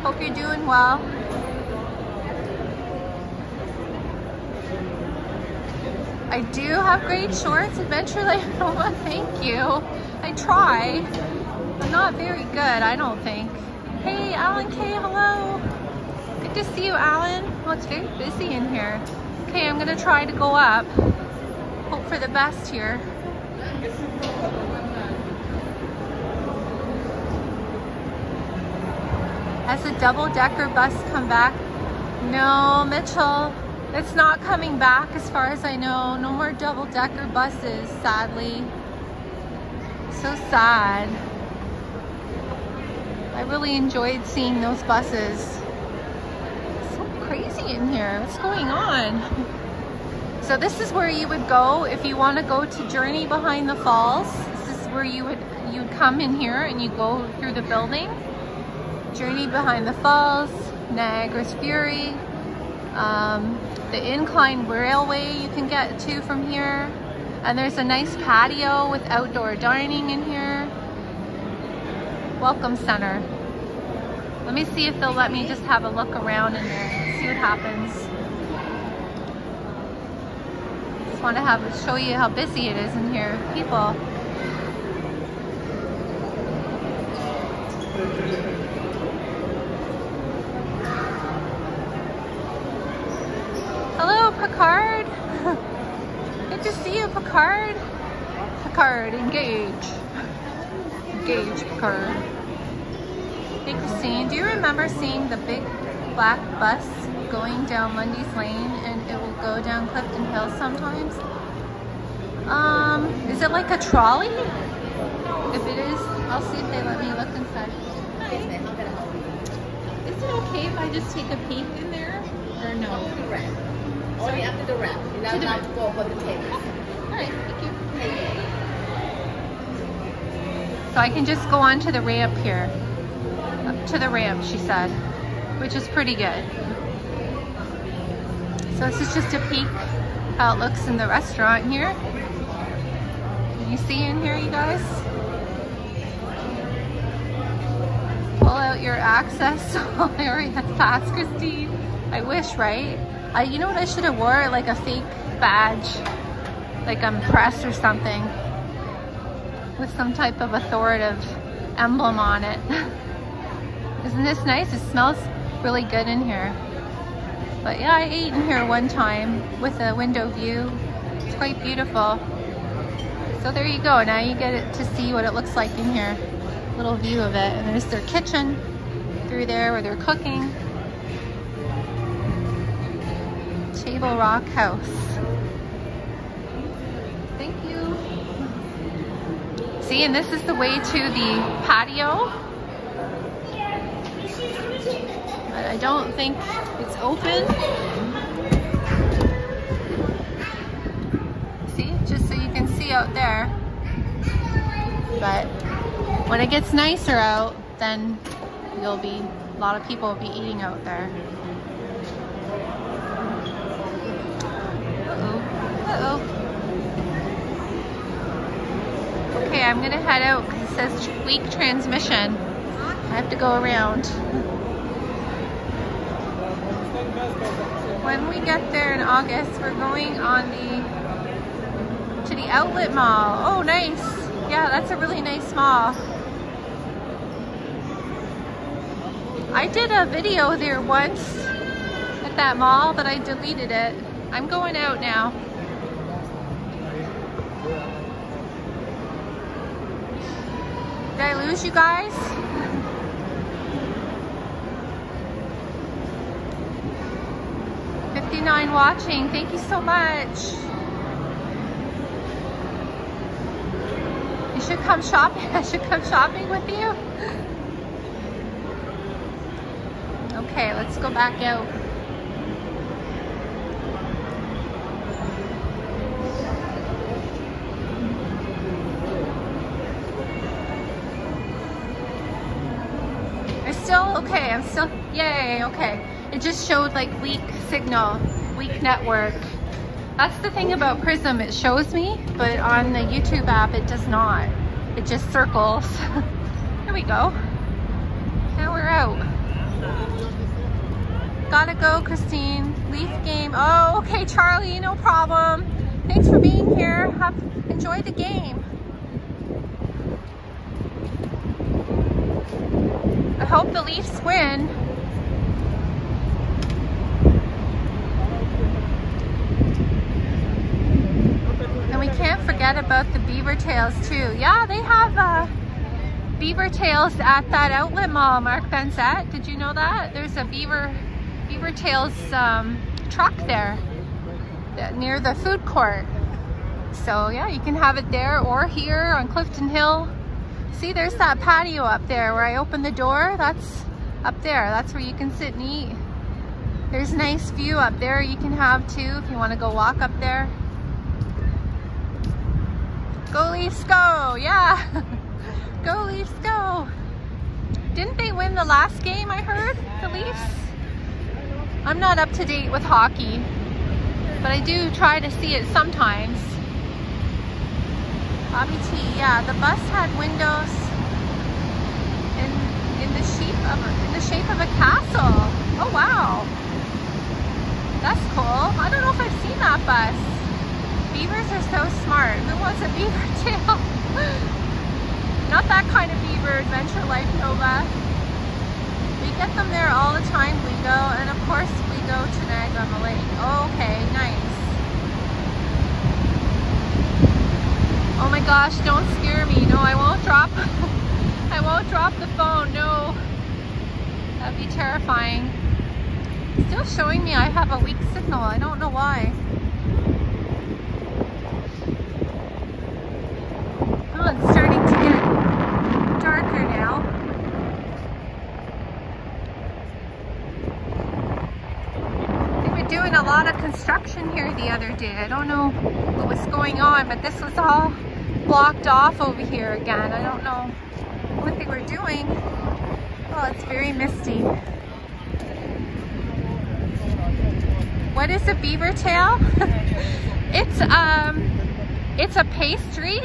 hope you're doing well. I do have great shorts, Adventure Life [LAUGHS] oh, thank you. I try. I'm not very good, I don't think. Hey, Alan K, hello. Good to see you, Alan. Well, it's very busy in here. Okay, I'm gonna try to go up. Hope for the best here. Has the double-decker bus come back? No, Mitchell, it's not coming back as far as I know. No more double-decker buses, sadly. So sad. I really enjoyed seeing those buses. It's So crazy in here. What's going on? So this is where you would go if you want to go to Journey Behind the Falls. This is where you would you would come in here and you go through the building. Journey Behind the Falls, Niagara's Fury, um, the incline railway you can get to from here. And there's a nice patio with outdoor dining in here. Welcome Center. Let me see if they'll let me just have a look around in there, see what happens. Just want to have show you how busy it is in here. People. Hello, Picard. Good to see you, Picard. Picard, engage. Engage, Picard. Hey, Christine, do you remember seeing the big black bus going down Lundy's Lane and it will go down Clifton Hill sometimes. Um, is it like a trolley? If it is, I'll see if they let me look inside. Hi. Is it okay if I just take a peek in there? Or no? The ramp. Only after the ramp. You're not allowed to go over the table. Alright, thank you. So I can just go on to the ramp here. Up to the ramp, she said, which is pretty good. So this is just a peek how it looks in the restaurant here. Can you see in here, you guys? Pull out your access [LAUGHS] area pass, Christine. I wish, right? I, you know what I should have wore? Like a fake badge like I'm press or something with some type of authoritative emblem on it. [LAUGHS] Isn't this nice? It smells really good in here. But yeah, I ate in here one time with a window view. It's quite beautiful. So there you go. Now you get to see what it looks like in here. Little view of it. And there's their kitchen through there where they're cooking. Rock House. Thank you. See, and this is the way to the patio. But I don't think it's open. See, just so you can see out there. But when it gets nicer out, then you'll be, a lot of people will be eating out there. Uh-oh, uh-oh. Okay, I'm gonna head out because it says weak transmission. I have to go around. When we get there in August, we're going on the to the outlet mall. Oh, nice. Yeah, that's a really nice mall. I did a video there once at that mall, but I deleted it. I'm going out now. Did I lose you guys? Fifty-nine watching. Thank you so much. You should come shopping. [LAUGHS] I should come shopping with you. Okay, let's go back out. Okay. I'm still yay. Okay. It just showed like weak signal, weak network. That's the thing about Prism. It shows me, but on the YouTube app, it does not. It just circles. [LAUGHS] Here we go. Now we're out. Gotta go, Christine. Leaf game. Oh, okay, Charlie. No problem. Thanks for being here. Have enjoy the game. I hope the Leafs win. And we can't forget about the beaver tails too. Yeah, they have uh, beaver tails at that outlet mall, Mark Benzet. Did you know that? There's a beaver beaver tails um, truck there uh, near the food court. So yeah, you can have it there or here on Clifton Hill. See, there's that patio up there where I opened the door. That's up there. That's where you can sit and eat. There's a nice view up there you can have too if you want to go walk up there. Go Leafs go! Yeah! [LAUGHS] go Leafs go! Didn't they win the last game I heard? The Leafs? I'm not up to date with hockey, but I do try to see it sometimes. Bobby T, yeah, the bus had windows in in the shape of a, in the shape of a castle. Oh wow, that's cool. I don't know if I've seen that bus. Beavers are so smart. Who wants a beaver [LAUGHS] tail? Not that kind of beaver, Adventure Life Nova. We get them there all the time, we go, and of course we go to Niagara on the Lake. Okay, nice. Oh my gosh, don't scare me. No, I won't drop. [LAUGHS] I won't drop the phone. No. That'd be terrifying. Still showing me I have a weak signal. I don't know why. Oh, it's starting to get darker now. They were doing a lot of construction here the other day. I don't know what was going on, but this was all blocked off over here again. I don't know what they were doing. Oh, it's very misty. What is a beaver tail? [LAUGHS] it's um, it's a pastry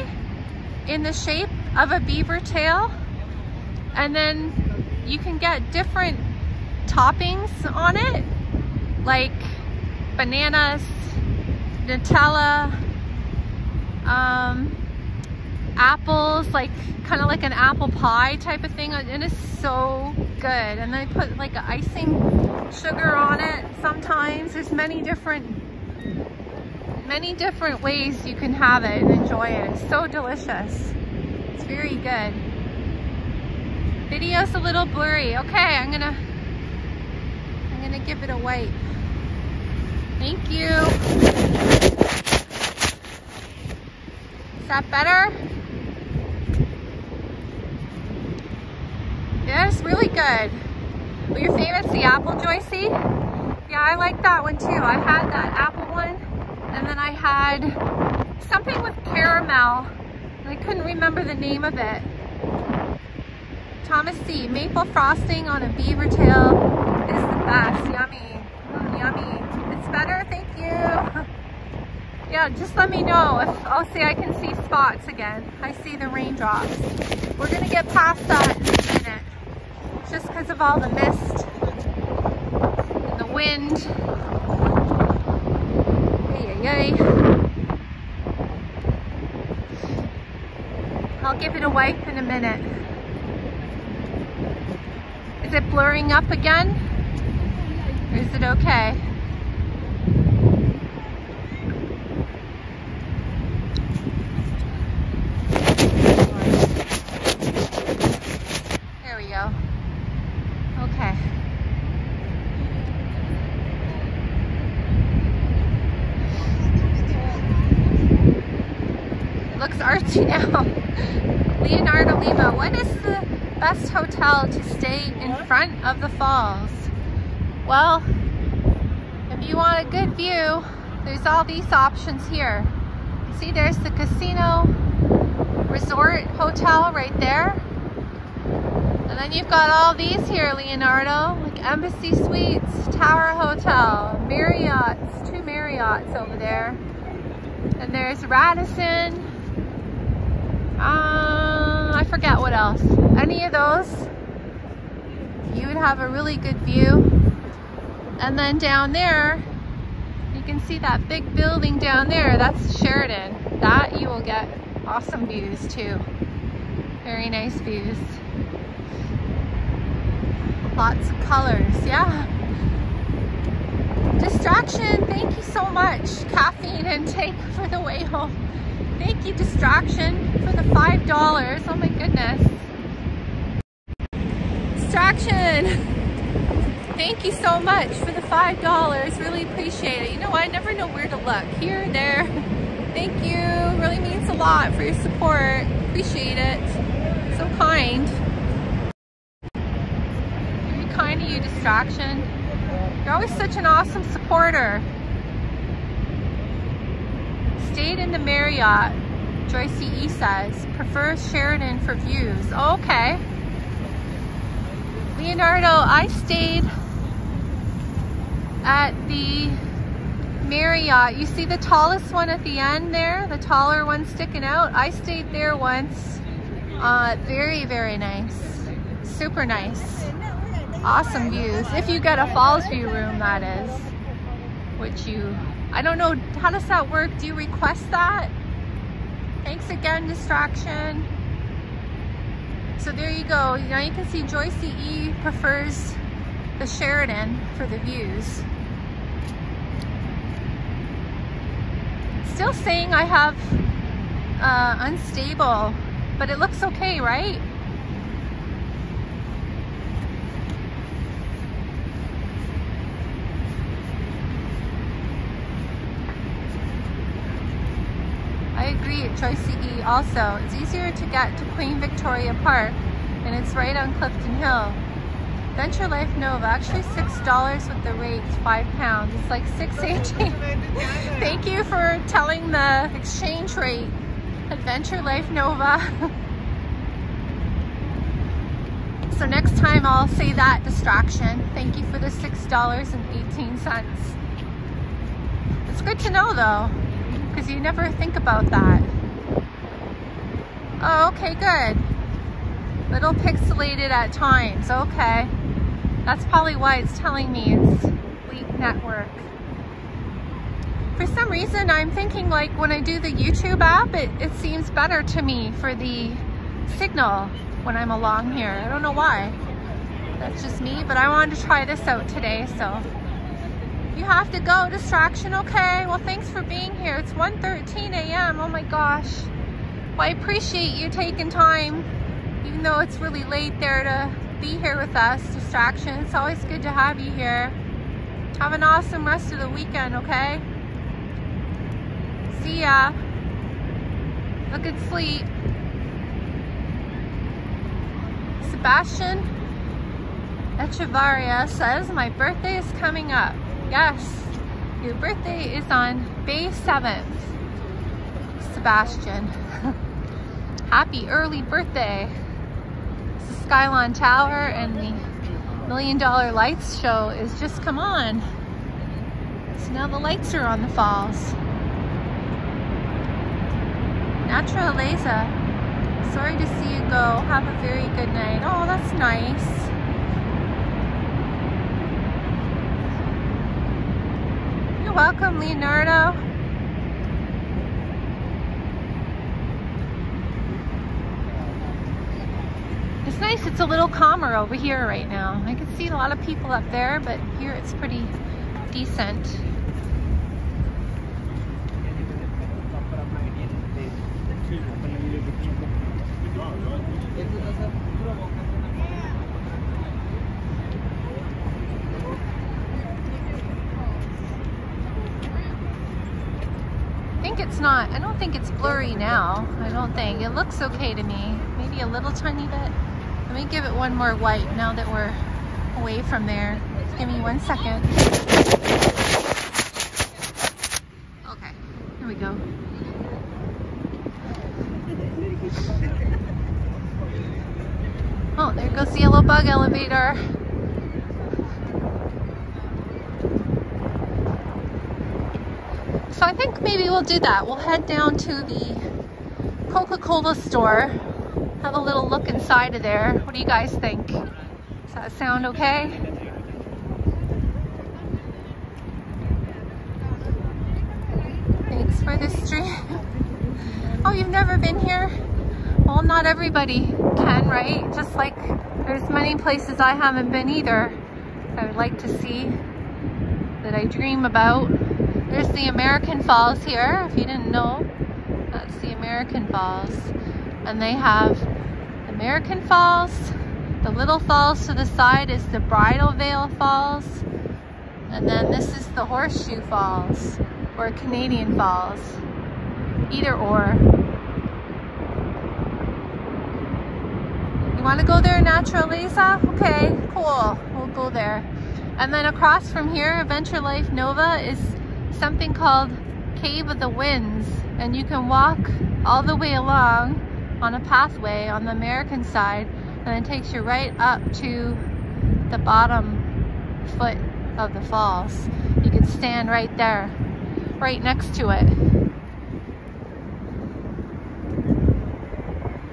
in the shape of a beaver tail, and then you can get different toppings on it, like bananas, Nutella, um, apples, like kind of like an apple pie type of thing. And it's so good. And they put like icing sugar on it sometimes. There's many different many different ways you can have it and enjoy it. It's so delicious. It's very good. Video's a little blurry. Okay, I'm gonna I'm gonna give it a wipe. Thank you. Is that better? Yeah, really good. Your favorite's the apple, Joycey? Yeah, I like that one too. I had that apple one, and then I had something with caramel, and I couldn't remember the name of it. Thomas C. Maple frosting on a beaver tail is the best. Yummy. Mm, yummy. It's better? Thank you. [LAUGHS] Yeah, just let me know if, I'll see I can see spots again. I see the raindrops. We're gonna get past that in a minute just because of all the mist and the wind. Yay. I'll give it a wipe in a minute. Is it blurring up again? Or is it okay? Now. Leonardo Lima, what is the best hotel to stay in front of the falls? Well, if you want a good view, there's all these options here. See, there's the Casino Resort Hotel right there. And then you've got all these here, Leonardo, like Embassy Suites, Tower Hotel, Marriott's, two Marriotts over there. And there's Radisson, uh, I forget what else. Any of those, you would have a really good view. And then down there, you can see that big building down there. That's Sheraton. That you will get awesome views too. Very nice views. Lots of colors, yeah. Distraction, thank you so much. Caffeine intake for the way home. Thank you, Distraction, for the $5. Oh my goodness. Distraction. Thank you so much for the $5. Really appreciate it. You know, I never know where to look. Here, there. Thank you. Really means a lot for your support. Appreciate it. So kind. Very kind of you, Distraction. You're always such an awesome supporter stayed in the Marriott, Joyce E says. Prefers Sheraton for views. Oh, okay. Leonardo, I stayed at the Marriott. You see the tallest one at the end there? The taller one sticking out? I stayed there once. Uh, very, very nice. Super nice. Awesome views. If you get a falls view room, that is. Which you I don't know, how does that work? Do you request that? Thanks again, Distraction. So there you go. Now you can see Joyce E prefers the Sheraton for the views. Still saying I have uh, unstable, but it looks okay, right? Choice CE also. It's easier to get to Queen Victoria Park and it's right on Clifton Hill. Venture Life Nova, actually $6 with the rates, five pounds. It's like 6.18. [LAUGHS] Thank you for telling the exchange rate. Adventure Life Nova. [LAUGHS] so next time I'll say that distraction. Thank you for the $6.18. It's good to know though, because you never think about that. Oh, okay, good. Little pixelated at times, okay. That's probably why it's telling me it's weak network. For some reason, I'm thinking like when I do the YouTube app, it, it seems better to me for the signal when I'm along here. I don't know why. That's just me, but I wanted to try this out today, so. You have to go, distraction, okay? Well, thanks for being here. It's 1.13 a.m., oh my gosh. Well, I appreciate you taking time, even though it's really late there to be here with us. Distraction. It's always good to have you here. Have an awesome rest of the weekend, okay? See ya. A good sleep. Sebastian Echevarria says, my birthday is coming up. Yes, your birthday is on May 7th. Sebastian. Happy early birthday. Skylon Tower and the Million Dollar Lights show is just come on. So now the lights are on the falls. Naturaleza. Sorry to see you go. Have a very good night. Oh, that's nice. You're welcome, Leonardo. Nice, it's a little calmer over here right now. I can see a lot of people up there, but here it's pretty decent. I think it's not, I don't think it's blurry now. I don't think. It looks okay to me. Maybe a little tiny bit. Let me give it one more wipe now that we're away from there. Give me one second. Okay, here we go. Oh, there goes the yellow bug elevator. So I think maybe we'll do that. We'll head down to the Coca-Cola store, have a little look inside of there. What do you guys think? Does that sound okay? Thanks for the stream. [LAUGHS] Oh, you've never been here? Well, not everybody can, right? Just like there's many places I haven't been either I would like to see that I dream about. There's the American Falls here, if you didn't know. That's the American Falls. And they have American Falls. The little falls to the side is the Bridal Veil Falls. And then this is the Horseshoe Falls, or Canadian Falls. Either or. You want to go there, Naturaleza? Okay, cool. We'll go there. And then across from here, Adventure Life Nova is something called Cave of the Winds. And you can walk all the way along on a pathway on the American side and it takes you right up to the bottom foot of the falls. You can stand right there, right next to it.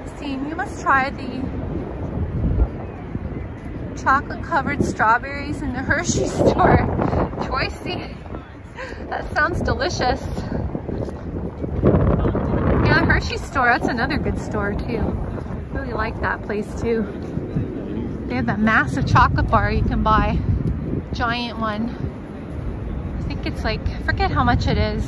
Christine, you must try the chocolate covered strawberries in the [LAUGHS] Hershey store. Joycey, that sounds delicious. Store, that's another good store too. Really like that place too. They have that massive chocolate bar you can buy. Giant one. I think it's like, I forget how much it is.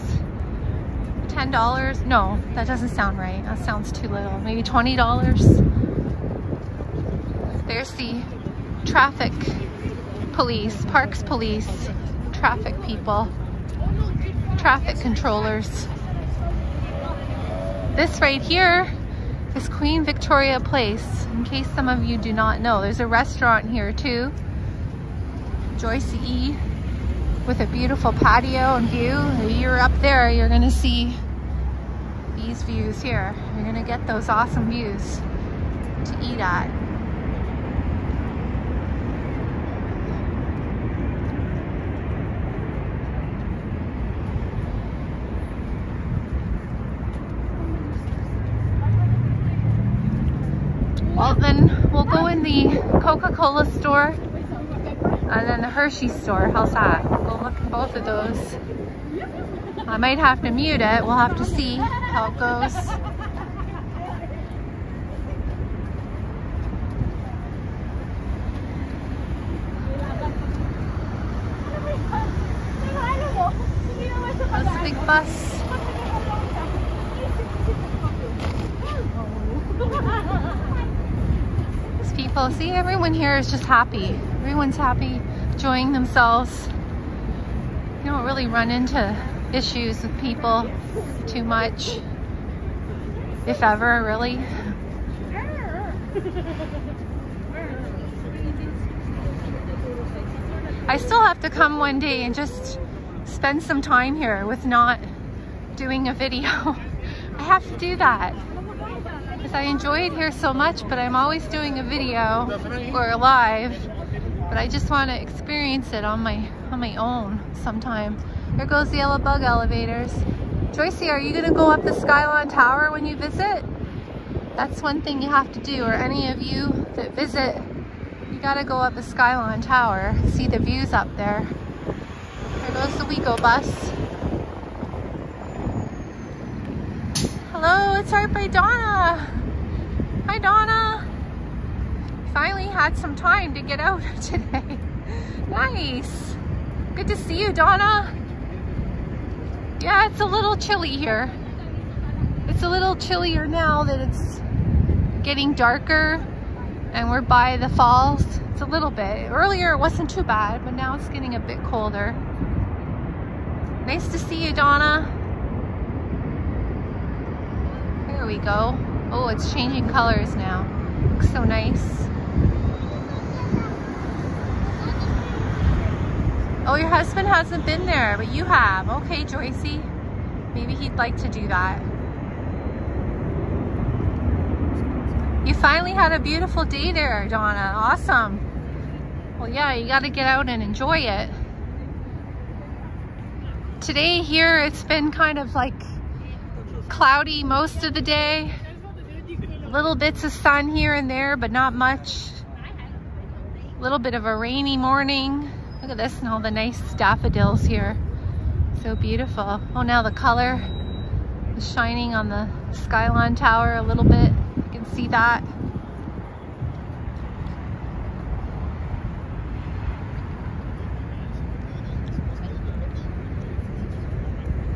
$10? No, that doesn't sound right. That sounds too little. Maybe $20? There's the traffic police, parks police, traffic people, traffic controllers. This right here is Queen Victoria Place, in case some of you do not know. There's a restaurant here too, Joyce E, with a beautiful patio and view. If you're up there, you're gonna see these views here. You're gonna get those awesome views to eat at. Well, then we'll go in the Coca-Cola store and then the Hershey store. How's that? Go look at both of those. I might have to mute it. We'll have to see how it goes. That's a big bus. These people, see everyone here is just happy. Everyone's happy, enjoying themselves. You don't really run into issues with people too much, if ever, really. I still have to come one day and just spend some time here with not doing a video. [LAUGHS] I have to do that because I enjoy it here so much, but I'm always doing a video or a live, but I just want to experience it on my on my own sometime. There goes the yellow bug elevators. Joycey, are you gonna go up the Skylon Tower when you visit? That's one thing you have to do, or any of you that visit, you gotta go up the Skylon Tower, see the views up there. There goes the WeGo bus. Hello, it's right by Donna. Hi, Donna. Finally had some time to get out [LAUGHS] today. nice. Good to see you, Donna. Yeah, it's a little chilly here. It's a little chillier now that it's getting darker and we're by the falls. It's a little bit. Earlier it wasn't too bad, but now it's getting a bit colder. Nice to see you, Donna. There we go. Oh, it's changing colors now. Looks so nice. Oh, your husband hasn't been there, but you have. Okay, Joycey. Maybe he'd like to do that. You finally had a beautiful day there, Donna. Awesome. Well, yeah, you got to get out and enjoy it. Today here, it's been kind of like cloudy most of the day. Little bits of sun here and there, but not much. A little bit of a rainy morning. Look at this and all the nice daffodils here. So beautiful. Oh, now the color is shining on the Skylon Tower a little bit. You can see that.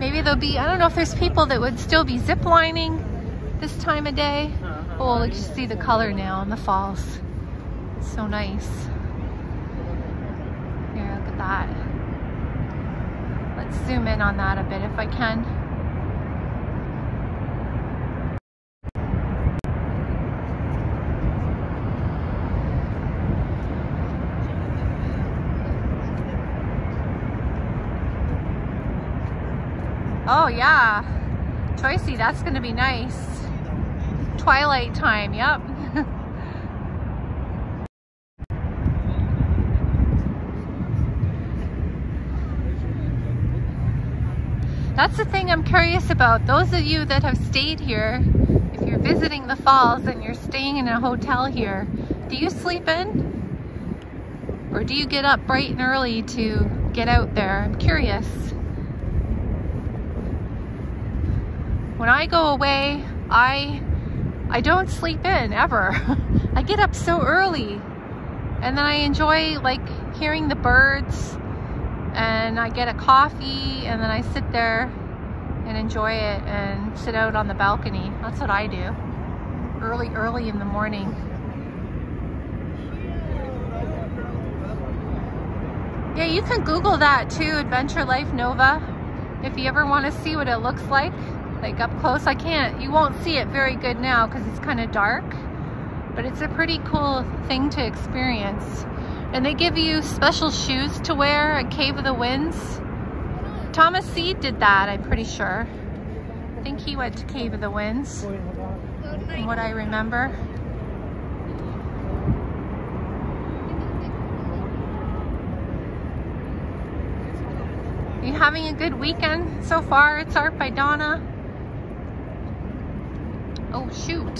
Maybe there'll be, I don't know if there's people that would still be zip lining this time of day. Oh, look, you see the color now in the falls. It's so nice. Here, look at that. Let's zoom in on that a bit if I can. Oh yeah, Joycey, that's gonna be nice. Twilight time, yep. That's the thing I'm curious about. Those of you that have stayed here, if you're visiting the falls and you're staying in a hotel here, do you sleep in? Or do you get up bright and early to get out there? I'm curious. When I go away, I I don't sleep in ever. [LAUGHS] I get up so early and then I enjoy like hearing the birds and I get a coffee and then I sit there and enjoy it and sit out on the balcony. That's what I do. Early, early in the morning. Yeah, you can Google that too, Adventure Life Nova. If you ever want to see what it looks like. Like up close. I can't, you won't see it very good now because it's kind of dark, but it's a pretty cool thing to experience. And they give you special shoes to wear at Cave of the Winds. Thomas Seed did that, I'm pretty sure. I think he went to Cave of the Winds, from what I remember. You having a good weekend so far? It's Art by Donna. Oh shoot.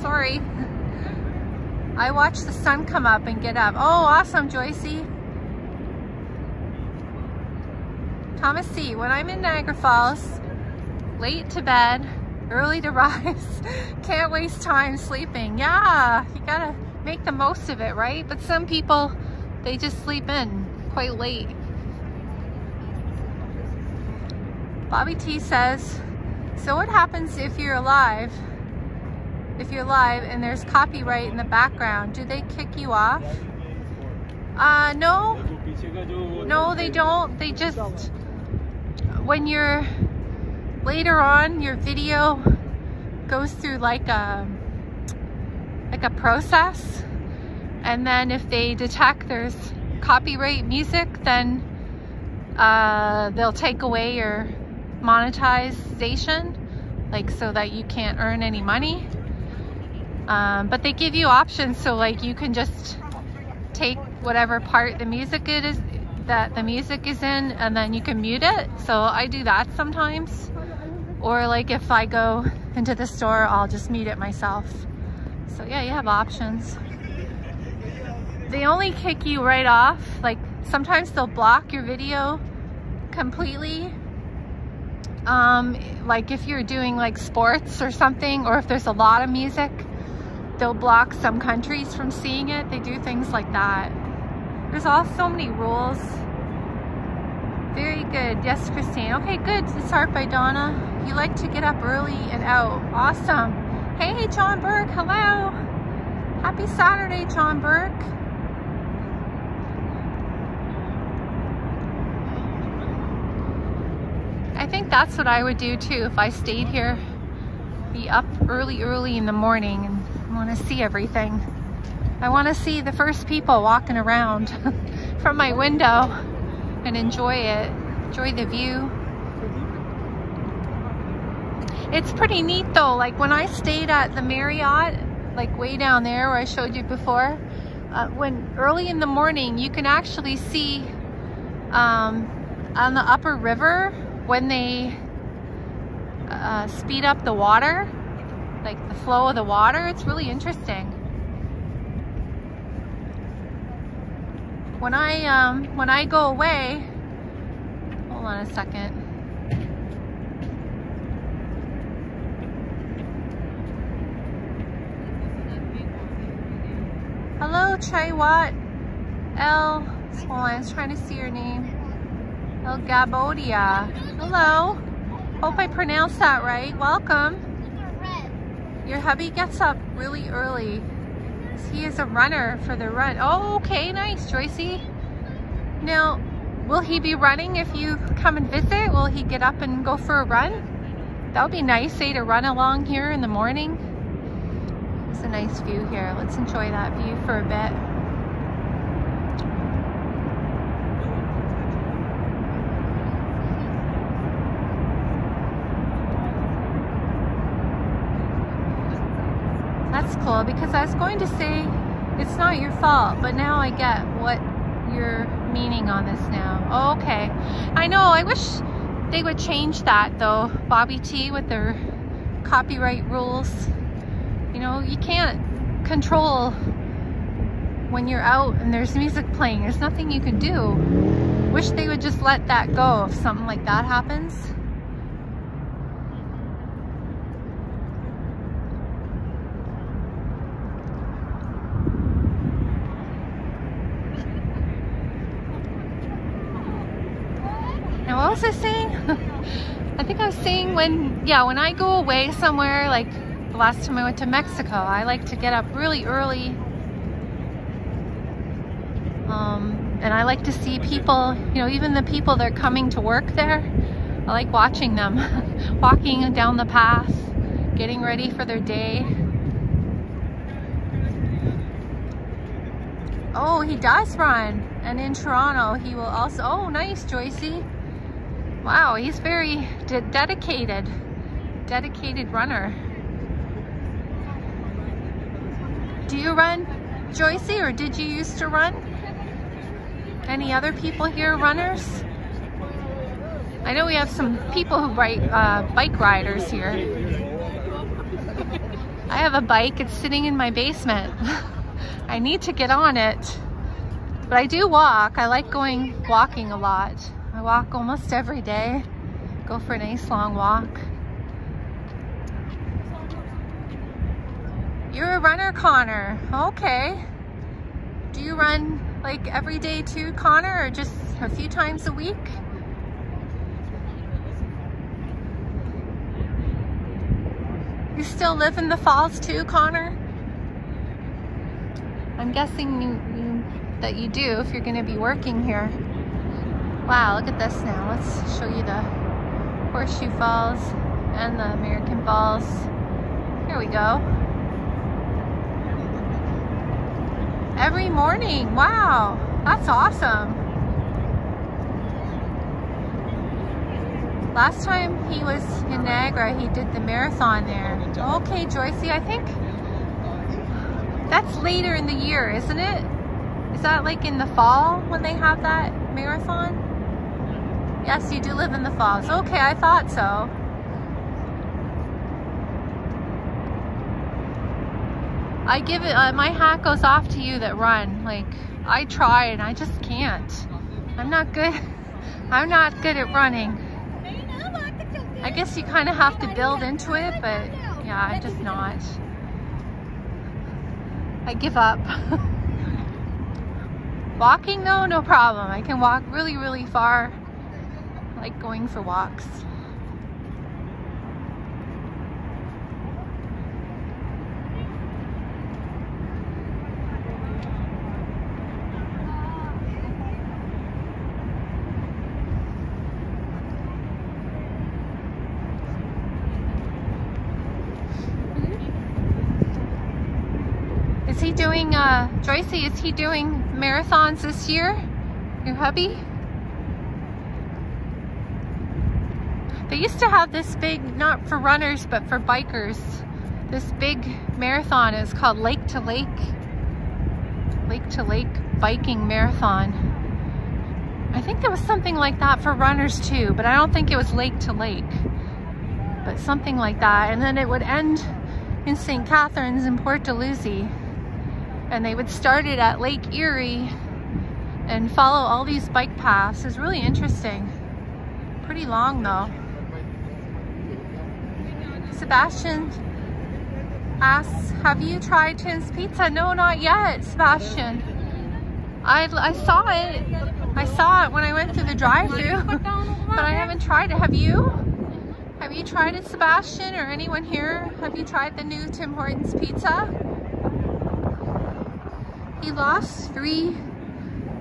Sorry. I watch the sun come up and get up. Oh, awesome, Joycey. Thomas C. When I'm in Niagara Falls, late to bed, early to [LAUGHS] rise, can't waste time sleeping. Yeah, you gotta make the most of it, right? But some people, they just sleep in quite late. Bobby T says, so what happens if you're alive, if you're live and there's copyright in the background, do they kick you off? Uh, no, no, they don't. They just, when you're later on, your video goes through like a, like a process. And then if they detect there's copyright music, then uh, they'll take away your monetization, like so that you can't earn any money. Um, but they give you options so like you can just take whatever part the music it is that the music is in and then you can mute it. So I do that sometimes. Or like if I go into the store, I'll just mute it myself. So yeah, you have options. They only kick you right off. Like sometimes they'll block your video completely um, like if you're doing like sports or something, or if there's a lot of music, they'll block some countries from seeing it. They do things like that. There's all so many rules. Very good. Yes, Christine. Okay, good. It's Art by Donna. You like to get up early and out. Awesome. Hey, John Burke. Hello. Happy Saturday, John Burke. I that's what I would do too if I stayed here. Be up early, early in the morning and want to see everything. I want to see the first people walking around [LAUGHS] from my window and enjoy it. Enjoy the view. It's pretty neat though. Like when I stayed at the Marriott, like way down there where I showed you before, uh, when early in the morning you can actually see um, on the upper river when they uh, speed up the water, like the flow of the water, it's really interesting. When I, um, when I go away, hold on a second. Hello, Chai Watt. L. Hold on, I was trying to see your name. El Gabodia. Hello. Hope I pronounced that right. Welcome. Your hubby gets up really early. He is a runner for the run. Oh, okay, nice, Joycey. Now, will he be running if you come and visit? Will he get up and go for a run? That would be nice, say, to run along here in the morning. It's a nice view here. Let's enjoy that view for a bit. Because I was going to say it's not your fault, but now I get what you're meaning on this now. Oh, okay. I know, I wish they would change that though, Bobby T with their copyright rules. You know, you can't control when you're out and there's music playing. There's nothing you can do. Wish they would just let that go if something like that happens. was I saying? Saying when, yeah, when I go away somewhere, like the last time I went to Mexico, I like to get up really early. Um, and I like to see people, you know, even the people that are coming to work there, I like watching them [LAUGHS] walking down the path, getting ready for their day. Oh, he does run. And in Toronto, he will also, oh, nice, Joycey. Wow, he's very de dedicated, dedicated runner. Do you run, Joycey, or did you used to run? Any other people here runners? I know we have some people who ride uh, bike riders here. I have a bike, it's sitting in my basement. [LAUGHS] I need to get on it. But I do walk. I like going walking a lot. I walk almost every day. Go for a nice long walk. You're a runner, Connor. Okay. Do you run like every day too, Connor, or just a few times a week? You still live in the falls too, Connor? I'm guessing you, you, that you do if you're gonna be working here. Wow, look at this now. Let's show you the Horseshoe Falls and the American Falls. Here we go. Every morning, wow, that's awesome. Last time he was in Niagara, he did the marathon there. Okay, Joycey, I think that's later in the year, isn't it? Is that like in the fall when they have that marathon? Yes, you do live in the falls. Okay, I thought so. I give it, uh, my hat goes off to you that run. Like, I try and I just can't. I'm not good, [LAUGHS] I'm not good at running. I guess you kind of have to build into it, but yeah, I'm just not. I give up. [LAUGHS] Walking though, no problem. I can walk really, really far. Like going for walks. Is he doing, uh, Joycey, is he doing marathons this year? Your hubby? They used to have this big, not for runners, but for bikers, this big marathon is called Lake to Lake, Lake to Lake Biking Marathon. I think there was something like that for runners too, but I don't think it was Lake to Lake, but something like that. And then it would end in St. Catharines in Port Dalhousie and they would start it at Lake Erie and follow all these bike paths. It's really interesting. Pretty long though. Sebastian asks, have you tried Tim's Pizza? No, not yet, Sebastian. I, I saw it. I saw it when I went through the drive-thru, [LAUGHS] but I haven't tried it. Have you? Have you tried it, Sebastian, or anyone here? Have you tried the new Tim Hortons pizza? He lost three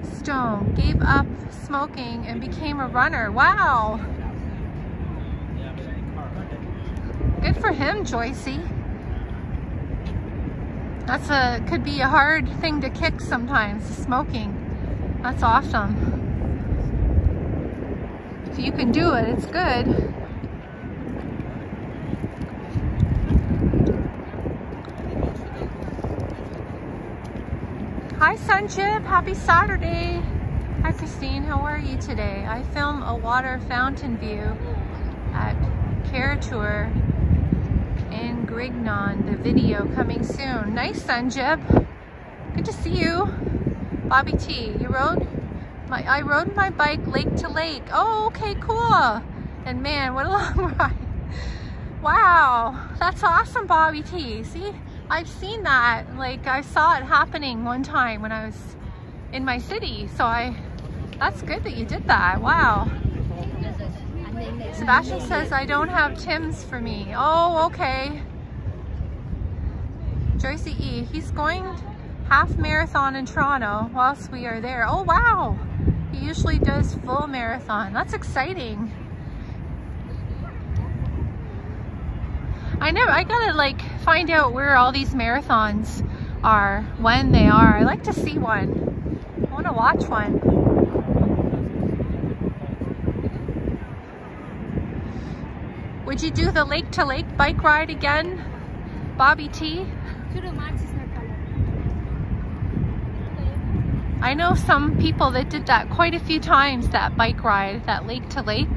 stone, gave up smoking, and became a runner. Wow. Good for him, Joycey. That's a, could be a hard thing to kick sometimes, smoking. That's awesome. If you can do it, it's good. Hi Sunchip, happy Saturday. Hi Christine, how are you today? I film a water fountain view at Care Tour in Grignon. The video coming soon. Nice Sunjib. Good to see you. Bobby T, you rode? My, I rode my bike lake to lake. Oh, okay, cool. And man, what a [LAUGHS] long ride. Wow, that's awesome, Bobby T. See, I've seen that. Like I saw it happening one time when I was in my city. So I, that's good that you did that. Wow. Sebastian says I don't have Tim's for me. Oh, okay. Joycey E. He's going half marathon in Toronto whilst we are there. Oh, wow. He usually does full marathon. That's exciting. I know, I gotta like find out where all these marathons are, when they are. I like to see one. I wanna watch one. Would you do the lake to lake bike ride again, Bobby T? I know some people that did that quite a few times, that bike ride, that lake to lake.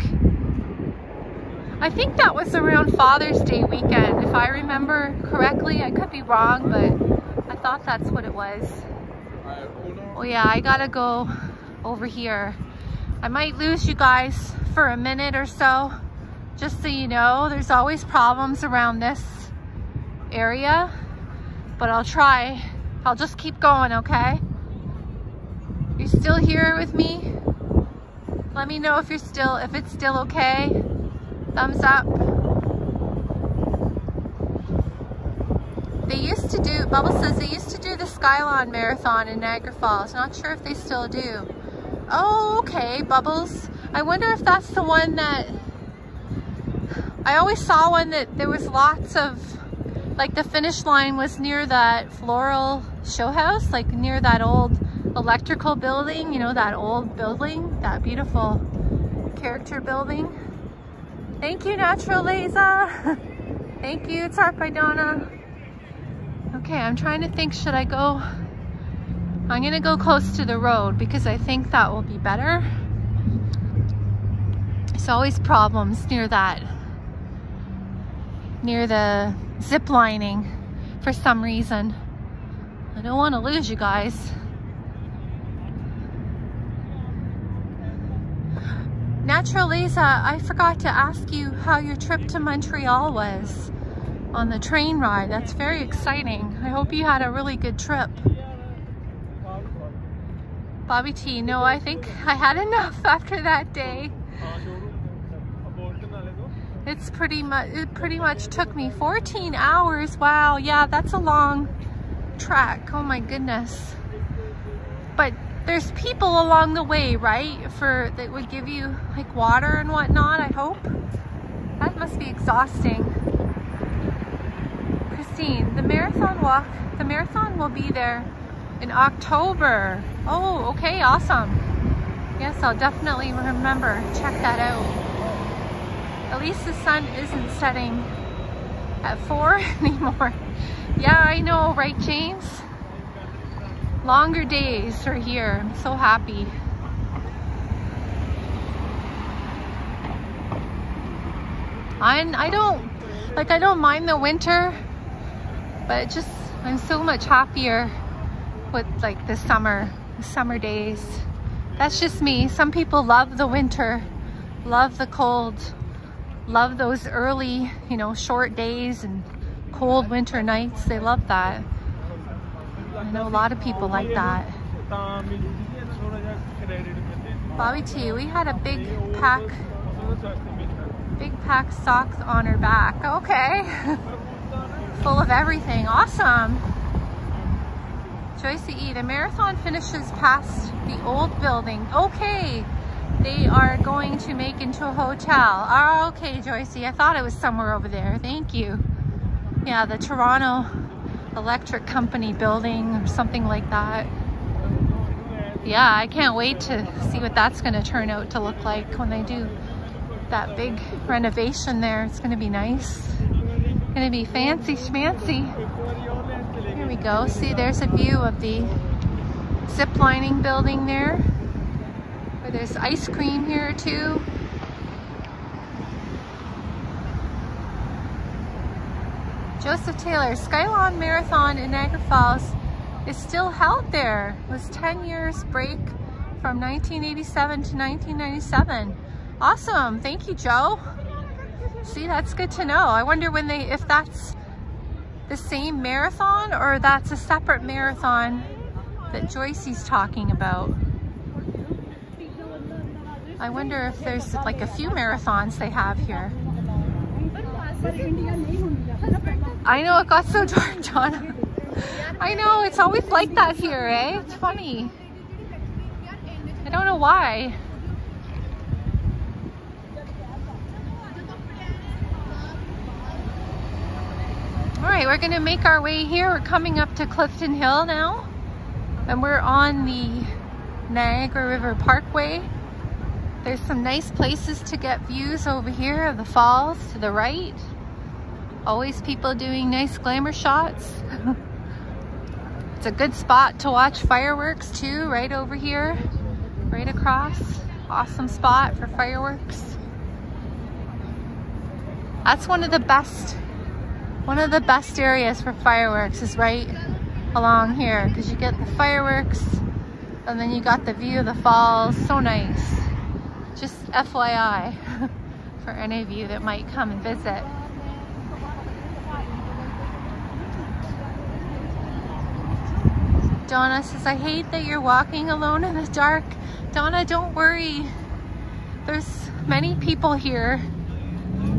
I think that was around Father's Day weekend, if I remember correctly. I could be wrong, but I thought that's what it was. Oh yeah, I gotta go over here. I might lose you guys for a minute or so. Just so you know, there's always problems around this area, but I'll try. I'll just keep going, okay? You're still here with me? Let me know if you're still, if it's still okay. Thumbs up. They used to do, Bubble says they used to do the Skylon Marathon in Niagara Falls. Not sure if they still do. Oh, okay, Bubbles. I wonder if that's the one that, I always saw one that there was lots of, like the finish line was near that floral show house, like near that old electrical building, you know, that old building, that beautiful character building. Thank you, Naturaleza. [LAUGHS] Thank you, Donna. Okay, I'm trying to think, should I go? I'm gonna go close to the road because I think that will be better. There's always problems near that, near the zip lining for some reason. I don't want to lose you guys. Naturaleza, I forgot to ask you how your trip to Montreal was on the train ride. That's very exciting. I hope you had a really good trip. Bobby T, no, I think I had enough [LAUGHS] after that day. It's pretty much, it pretty much took me 14 hours. Wow, yeah, that's a long track. Oh my goodness. But there's people along the way, right? For that would give you like water and whatnot, I hope. That must be exhausting. Christine, the marathon walk, the marathon will be there in October. Oh, okay, awesome. Yes, I'll definitely remember. Check that out. At least the sun isn't setting at four [LAUGHS] anymore. Yeah, I know, right, James? longer days are here. I'm so happy. I I don't like I don't mind the winter, but just I'm so much happier with like the summer, the summer days. That's just me. Some people love the winter, love the cold, love those early, you know, short days and cold winter nights. They love that. I know a lot of people like that. Bobby T, we had a big pack, big pack socks on her back. Okay. [LAUGHS] Full of everything. Awesome. Joyce E, the marathon finishes past the old building. Okay. They are going to make into a hotel. Oh, okay, Joyce. I thought it was somewhere over there. Thank you. Yeah, the Toronto electric company building or something like that. Yeah, I can't wait to see what that's going to turn out to look like when they do that big renovation there. It's going to be nice. Going to be fancy schmancy. Here we go. See, there's a view of the zip lining building there. There's ice cream here too. Joseph Taylor, Skylon Marathon in Niagara Falls is still held there. It was 10 years break from 1987 to 1997. Awesome, thank you, Joe. See, that's good to know. I wonder when they, if that's the same marathon or that's a separate marathon that Joycey's talking about. I wonder if there's like a few marathons they have here. I know it got so [LAUGHS] dark, John. I know, it's always like that here, eh? It's funny. I don't know why. All right, we're gonna make our way here. We're coming up to Clifton Hill now. And we're on the Niagara River Parkway. There's some nice places to get views over here of the falls to the right. Always people doing nice glamour shots. [LAUGHS] it's a good spot to watch fireworks too, right over here, right across. Awesome spot for fireworks. That's one of the best one of the best areas for fireworks is right along here because you get the fireworks and then you got the view of the falls. So nice. Just FYI [LAUGHS] for any of you that might come and visit. Donna says, I hate that you're walking alone in the dark. Donna, don't worry. There's many people here.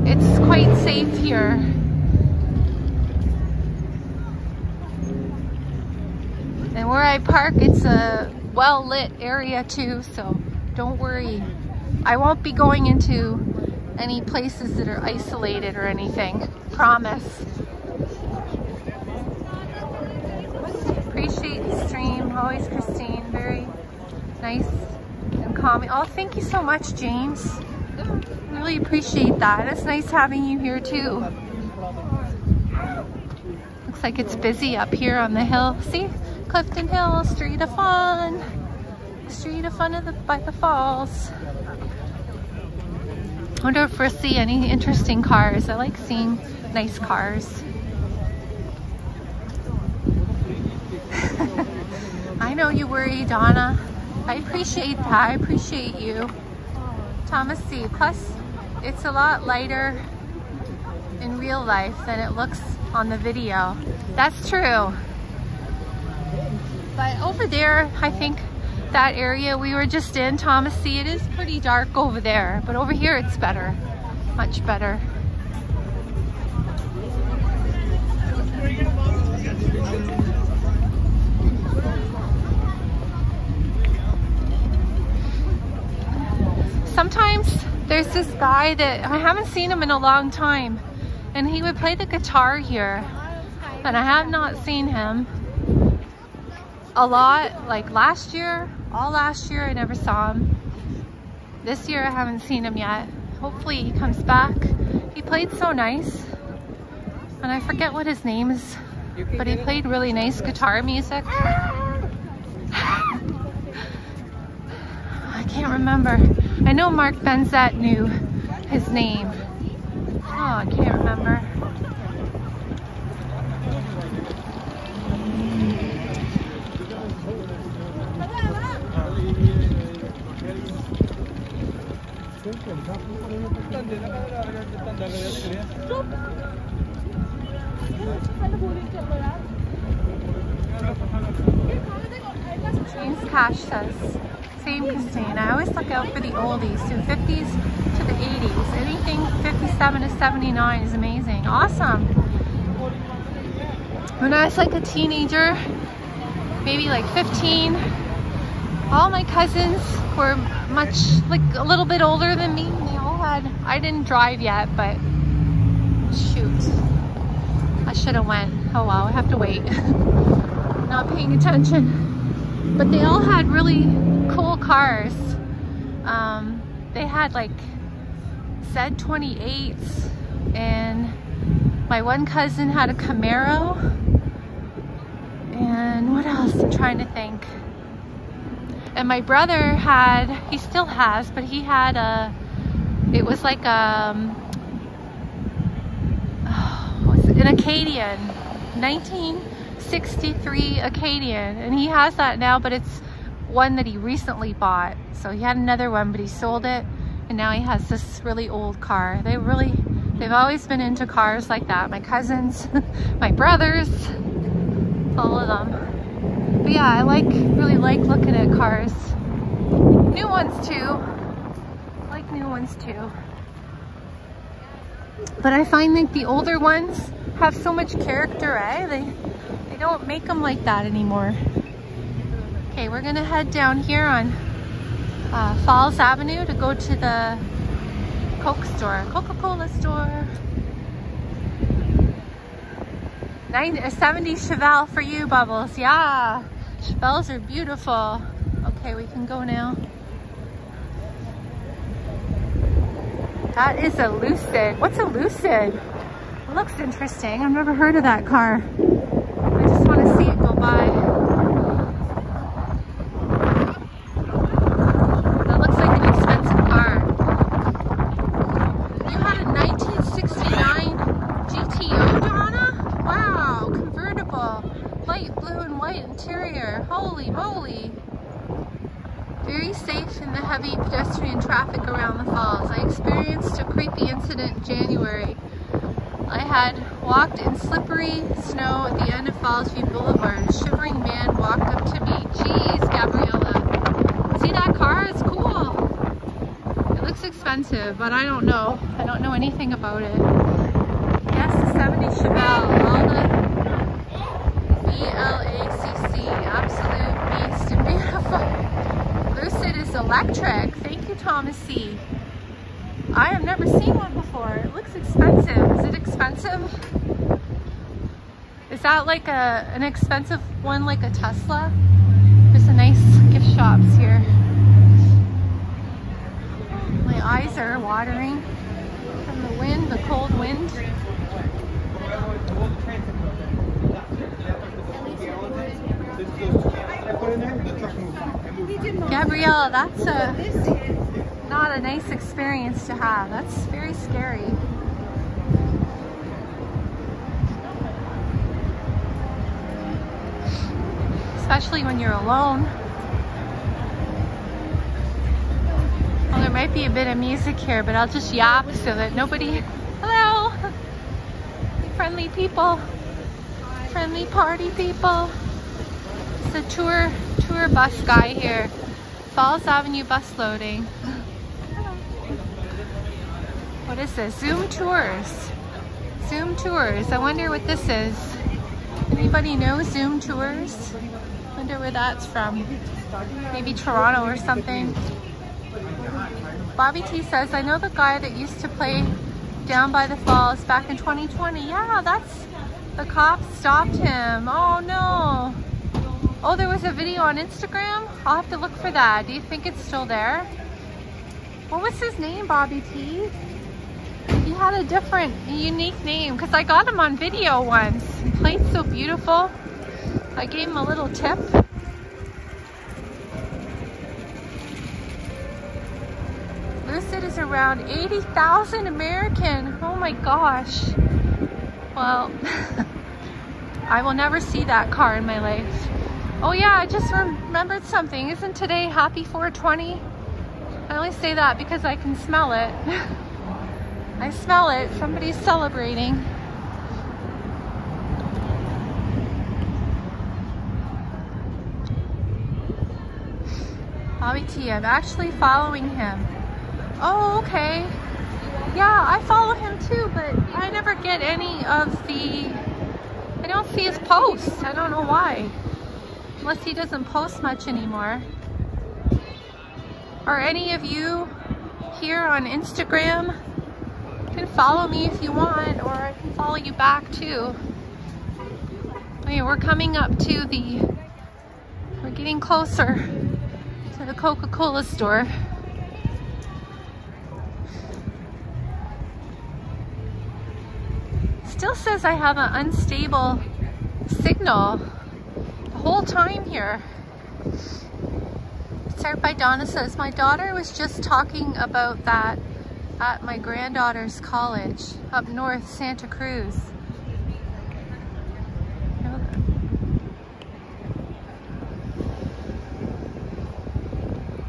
It's quite safe here. And where I park, it's a well-lit area too, so don't worry. I won't be going into any places that are isolated or anything. Promise. Appreciate the stream. Always Christine. Very nice and calming. Oh, thank you so much, James. Really appreciate that. It's nice having you here too. Looks like it's busy up here on the hill. See? Clifton Hill, Street of Fun. Street of Fun of the, by the falls. Wonder if we'll see any interesting cars. I like seeing nice cars. [LAUGHS] I know you worry, Donna. I appreciate that. I appreciate you. Thomas C. Plus, it's a lot lighter in real life than it looks on the video. That's true. But over there, I think that area we were just in, Thomas C, it is pretty dark over there. But over here, it's better. Much better. Sometimes there's this guy that I haven't seen him in a long time and he would play the guitar here and I have not seen him a lot like last year all last year I never saw him. This year I haven't seen him yet. Hopefully he comes back. He played so nice. And I forget what his name is but he played really nice guitar music. I can't remember. I know Mark Benzet knew his name. Oh I can't remember James Cash says, same Christine. I always look out for the oldies, so 50s to the 80s. Anything 57 to 79 is amazing. Awesome. When I was like a teenager, maybe like 15, all my cousins were much, like a little bit older than me. They all had, I didn't drive yet, but shoot. I should have went. Oh wow, I have to wait. [LAUGHS] Not paying attention. But they all had really cool cars. Um, they had like Z28s and my one cousin had a Camaro. And what else? I'm trying to think. And my brother had, he still has, but he had a, it was like um, [SIGHS] an Acadian, 1963 Acadian. And he has that now, but it's one that he recently bought. So he had another one, but he sold it. And now he has this really old car. They really, they've always been into cars like that. My cousins, [LAUGHS] my brothers, all of them. But yeah, I like, really like looking at cars. New ones too. Like new ones too. But I find like the older ones have so much character, eh? They, they don't make them like that anymore. Okay, we're gonna head down here on uh, Falls Avenue to go to the Coke store, Coca-Cola store. Nine, a 70 Chevelle for you, Bubbles. Yeah, Chevelles are beautiful. Okay, we can go now. That is a Lucid. What's a Lucid? It looks interesting. I've never heard of that car. I just want to see it go by. That looks like an expensive car. You had a 1969 GTO, Donna? Wow, convertible. Light blue and white interior. Holy moly. Very safe in the heavy pedestrian traffic around the falls. I experienced a creepy incident in January. I had walked in slippery snow at the end of Falls View Boulevard. A shivering man walked up to me. Jeez, Gabriella. See that car? It's cool. It looks but I don't know. I don't know anything about it. Yes, the 70 Chevelle. All the V-L-A-C-C. Absolute beast and beautiful. Lucid is electric. Thank you, Thomas C. I have never seen one before. It looks expensive. Is it expensive? Is that like a an expensive one like a Tesla? There's a nice gift shops here. Are watering from the wind, the cold wind. Gabrielle, that's a not a nice experience to have. That's very scary. Especially when you're alone. Might be a bit of music here, but I'll just yap so that nobody... Hello! Friendly people. Friendly party people. It's a tour, tour bus guy here. Falls Avenue bus loading. What is this? Zoom Tours. Zoom Tours. I wonder what this is. Anybody know Zoom Tours? Wonder where that's from. Maybe Toronto or something. Bobby T says, I know the guy that used to play down by the falls back in 2020. Yeah, that's the cops stopped him. Oh no. Oh, there was a video on Instagram? I'll have to look for that. Do you think it's still there? What was his name, Bobby T? He had a different, unique name because I got him on video once. He played so beautiful. I gave him a little tip. Lucid is around 80,000 American. Oh my gosh. Well, [LAUGHS] I will never see that car in my life. Oh yeah, I just remembered something. Isn't today Happy 420? I only say that because I can smell it. [LAUGHS] I smell it. Somebody's celebrating. Bobby T, I'm actually following him. Oh, okay. Yeah, I follow him too, but I never get any of the, I don't see his posts. I don't know why. Unless he doesn't post much anymore. Are any of you here on Instagram? You can follow me if you want, or I can follow you back too. Okay, we're coming up to the, we're getting closer to the Coca-Cola store. Still says I have an unstable signal the whole time here. Start by Donna says, my daughter was just talking about that at my granddaughter's college up north, Santa Cruz.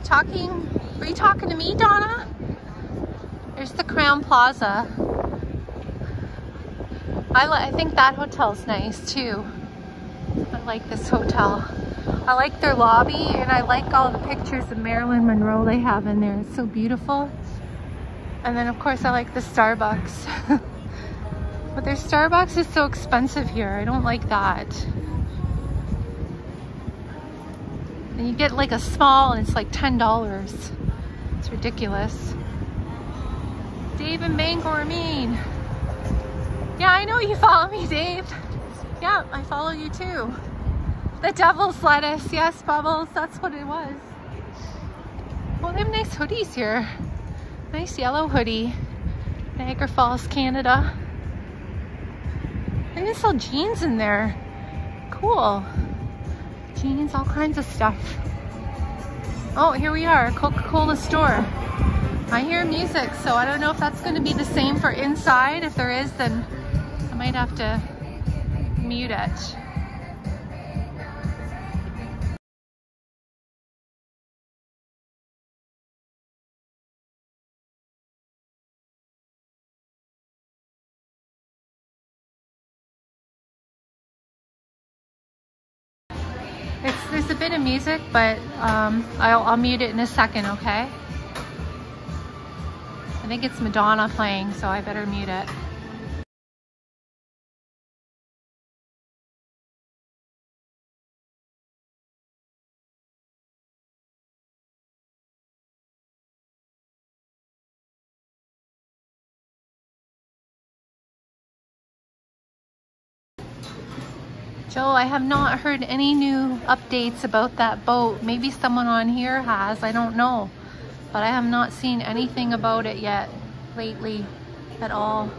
Talking, were you talking to me, Donna? There's the Crowne Plaza. I, I think that hotel's nice too. I like this hotel. I like their lobby and I like all the pictures of Marilyn Monroe they have in there. It's so beautiful. And then of course I like the Starbucks. [LAUGHS] but their Starbucks is so expensive here. I don't like that. And you get like a small and it's like $10. It's ridiculous. Dave and Bangor mean. Yeah, I know you follow me, Dave. Yeah, I follow you too. The devil's lettuce. Yes, Bubbles. That's what it was. Well, they have nice hoodies here. Nice yellow hoodie. Niagara Falls, Canada. They even sell jeans in there. Cool. Jeans, all kinds of stuff. Oh, here we are, Coca-Cola store. I hear music, so I don't know if that's going to be the same for inside. If there is, then might have to mute it. It's, there's a bit of music, but um, I'll, I'll mute it in a second, okay? I think it's Madonna playing, so I better mute it. Joe, I have not heard any new updates about that boat. Maybe someone on here has, I don't know. But I have not seen anything about it yet, lately, at all.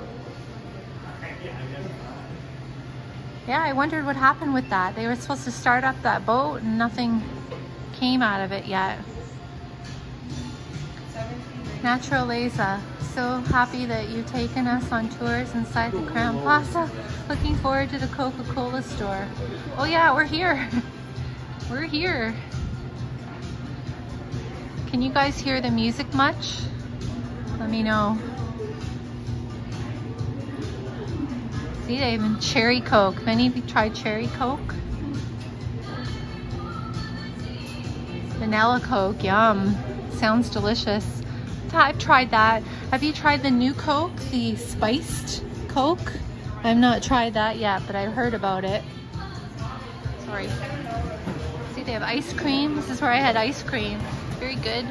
Yeah, I wondered what happened with that. They were supposed to start up that boat and nothing came out of it yet. Naturaleza, so happy that you've taken us on tours inside the Crowne Plaza. Looking forward to the Coca-Cola store. Oh yeah, we're here. [LAUGHS] we're here. Can you guys hear the music much? Let me know. See, they even cherry Coke. Many of you tried cherry Coke? Vanilla Coke, yum. Sounds delicious. I've tried that. Have you tried the new Coke, the spiced Coke? I've not tried that yet, but I've heard about it. Sorry. See, they have ice cream. This is where I had ice cream. Very good.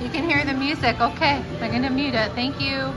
You can hear the music. Okay, I'm gonna mute it. Thank you.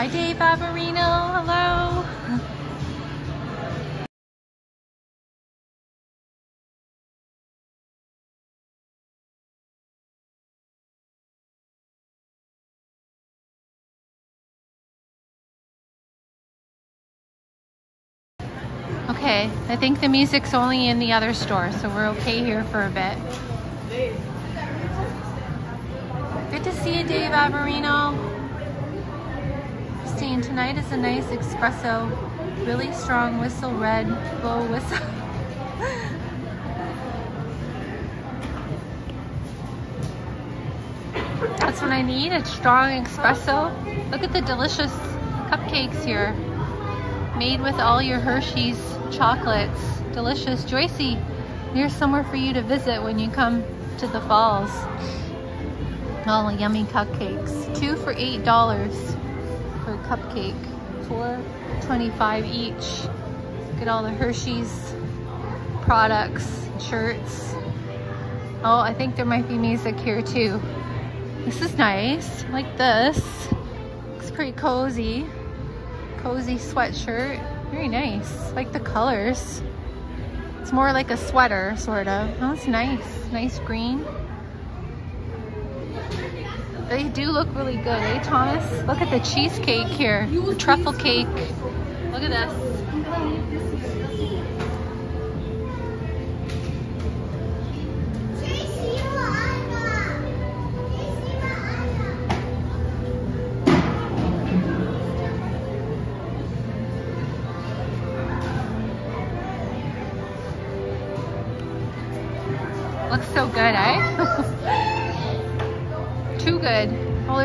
Hi Dave Averino, hello. Okay, I think the music's only in the other store, so we're okay here for a bit. Good to see you, Dave Averino. Christine, tonight is a nice espresso, really strong whistle red, blow whistle. [LAUGHS] That's what I need, a strong espresso. Look at the delicious cupcakes here. Made with all your Hershey's chocolates. Delicious. Joycey, there's somewhere for you to visit when you come to the falls. All yummy cupcakes. Two for eight dollars for a cupcake. Four twenty-five each. Get all the Hershey's products, shirts. Oh, I think there might be music here too. This is nice. Like this. Looks pretty cozy. Cozy sweatshirt. Very nice. like the colors. It's more like a sweater, sort of. Oh, it's nice. Nice green. They do look really good, eh, Thomas? Look at the cheesecake here, the truffle cake. Look at this.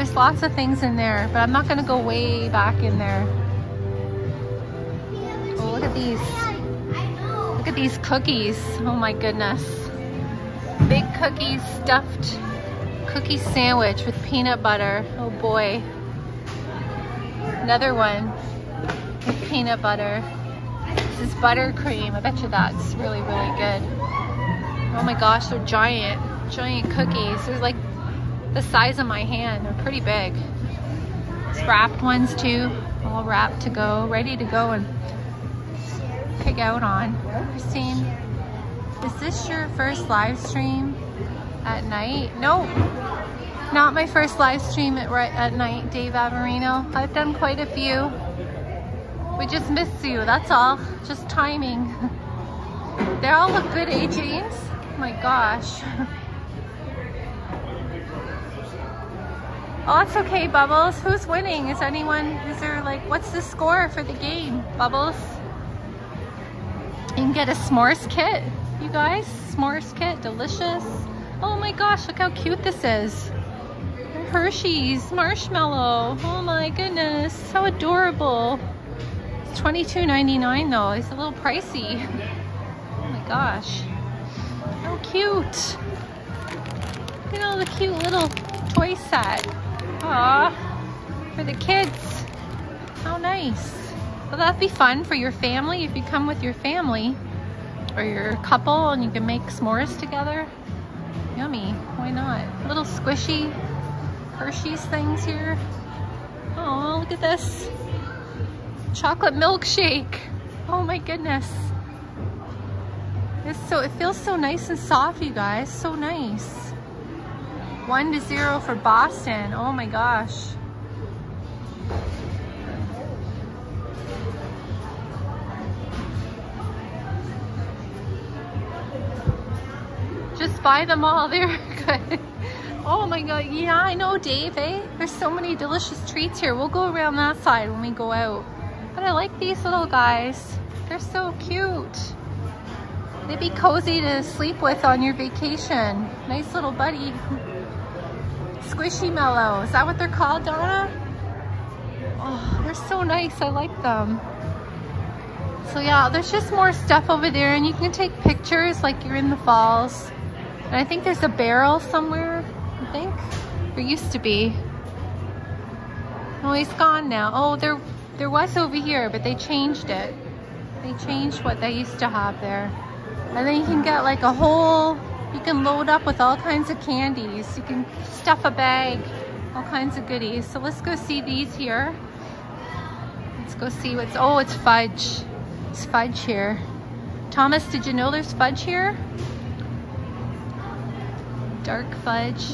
There's lots of things in there, but I'm not gonna go way back in there. Oh, look at these. Look at these cookies. Oh my goodness. Big cookies stuffed cookie sandwich with peanut butter. Oh boy. Another one with peanut butter. This is buttercream. I bet you that's really, really good. Oh my gosh, they're giant, giant cookies. They're like the size of my hand. They're pretty big. Wrapped ones too, all wrapped to go, ready to go and pick out on. Christine, is this your first live stream at night? No, not my first live stream at, at night, Dave Averino. I've done quite a few. We just missed you, that's all. Just timing. [LAUGHS] They all look good, eh, James? My gosh. [LAUGHS] Oh, it's okay, Bubbles. Who's winning? Is anyone, is there like, what's the score for the game, Bubbles? You can get a s'mores kit, you guys. S'mores kit, delicious. Oh my gosh, look how cute this is. Hershey's marshmallow. Oh my goodness, how adorable. It's $22.99 though. It's a little pricey. [LAUGHS] Oh my gosh. How cute. Look at all the cute little toy set. Aw, for the kids. How nice. Well, that'd be fun for your family if you come with your family or your couple and you can make s'mores together? Yummy, why not? Little squishy Hershey's things here. Oh, look at this. Chocolate milkshake. Oh my goodness. It's so, it feels so nice and soft, you guys. So nice. One to zero for Boston. Oh my gosh. Just buy them all. [LAUGHS] They're good. Oh my god. Yeah, I know, Dave, eh? There's so many delicious treats here. We'll go around that side when we go out. But I like these little guys. They're so cute. They'd be cozy to sleep with on your vacation. Nice little buddy. [LAUGHS] Squishmallow. Is that what they're called, Donna? Oh, they're so nice. I like them. So yeah, there's just more stuff over there and you can take pictures like you're in the falls. And I think there's a barrel somewhere, I think. There used to be. Oh, he's gone now. Oh, there, there was over here, but they changed it. They changed what they used to have there. And then you can get like a whole, you can load up with all kinds of candies. You can stuff a bag, all kinds of goodies. So let's go see these here. Let's go see what's, oh, it's fudge. It's fudge here. Thomas, did you know there's fudge here? Dark fudge.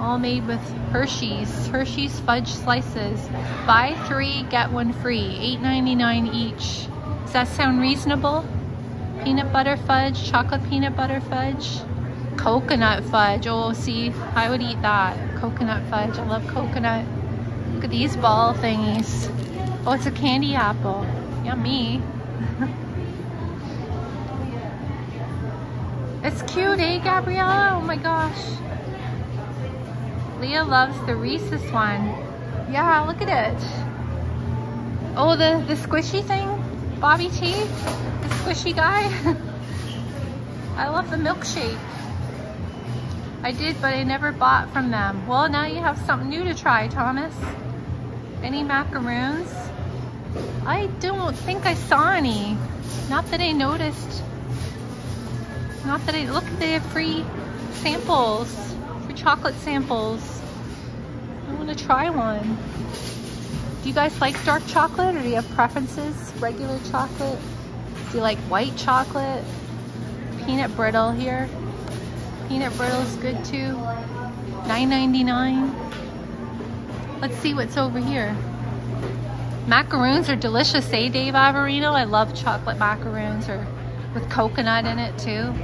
All made with Hershey's. Hershey's fudge slices. Buy three, get one free. $8.99 each. Does that sound reasonable? Peanut butter fudge, chocolate peanut butter fudge, coconut fudge. Oh, see, I would eat that. Coconut fudge. I love coconut. Look at these ball thingies. Oh, it's a candy apple. Yummy. [LAUGHS] it's cute, eh, Gabriella? Oh my gosh. Leah loves the Reese's one. Yeah, look at it. Oh, the, the squishy thing? Bobby T? The squishy guy? [LAUGHS] I love the milkshake. I did, but I never bought from them. Well, now you have something new to try, Thomas. Any macaroons? I don't think I saw any. Not that I noticed. Not that I, look, they have free samples, free chocolate samples. I want to try one. You guys like dark chocolate or do you have preferences? Regular chocolate? Do you like white chocolate? Peanut brittle here. Peanut brittle is good too. $9.99. Let's see what's over here. Macaroons are delicious, eh, Dave Averino? I love chocolate macaroons or with coconut in it too.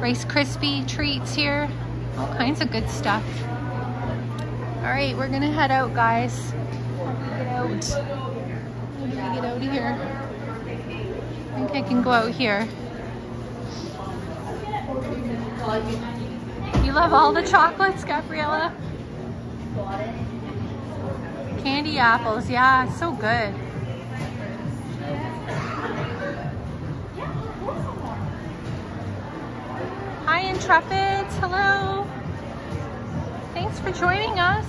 Rice Krispie treats here. All kinds of good stuff. All right, we're gonna head out, guys. How do we get out? How do we get out of here? I think I can go out here. You love all the chocolates, Gabriella? Candy apples, yeah, so good. Hi, Intrepids, hello. Thanks for joining us.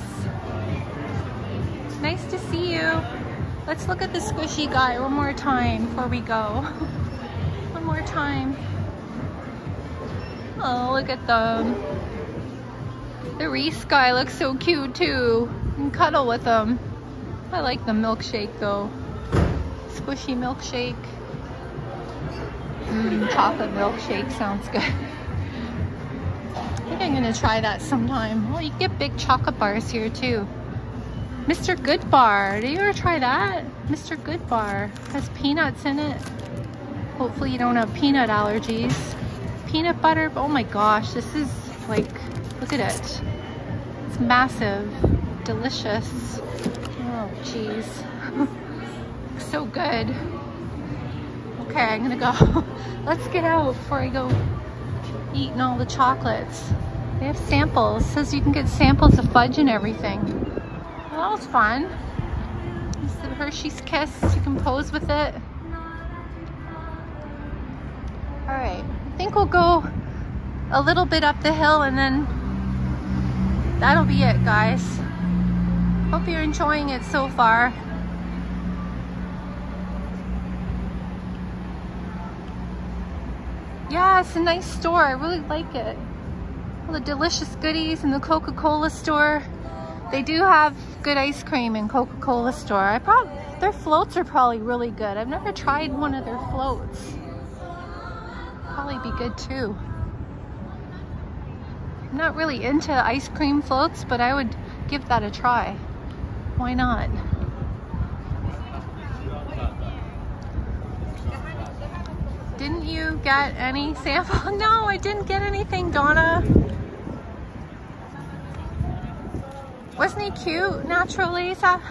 Nice to see you. Let's look at the squishy guy one more time before we go. [LAUGHS] one more time. Oh, look at them. The Reese guy looks so cute too. And cuddle with him. I like the milkshake though. Squishy milkshake. Mmm, chocolate milkshake sounds good. [LAUGHS] I think I'm gonna try that sometime. Well, you get big chocolate bars here too. Mr. Goodbar. Did you ever try that? Mr. Goodbar has peanuts in it. Hopefully you don't have peanut allergies. Peanut butter. Oh my gosh, this is like, look at it. It's massive. Delicious. Oh, jeez. [LAUGHS] so good. Okay, I'm gonna go. [LAUGHS] Let's get out before I go eating all the chocolates. They have samples. It says you can get samples of fudge and everything. Well, that was fun. This is the Hershey's Kiss. You can pose with it. All right, I think we'll go a little bit up the hill and then that'll be it, guys. Hope you're enjoying it so far. Yeah, it's a nice store. I really like it. All the delicious goodies in the Coca-Cola store. They do have good ice cream in Coca-Cola store. I probably their floats are probably really good. I've never tried one of their floats. Probably be good too. I'm not really into ice cream floats, but I would give that a try. Why not? Didn't you get any sample? [LAUGHS] No, I didn't get anything, Donna. Wasn't he cute, Naturaleza?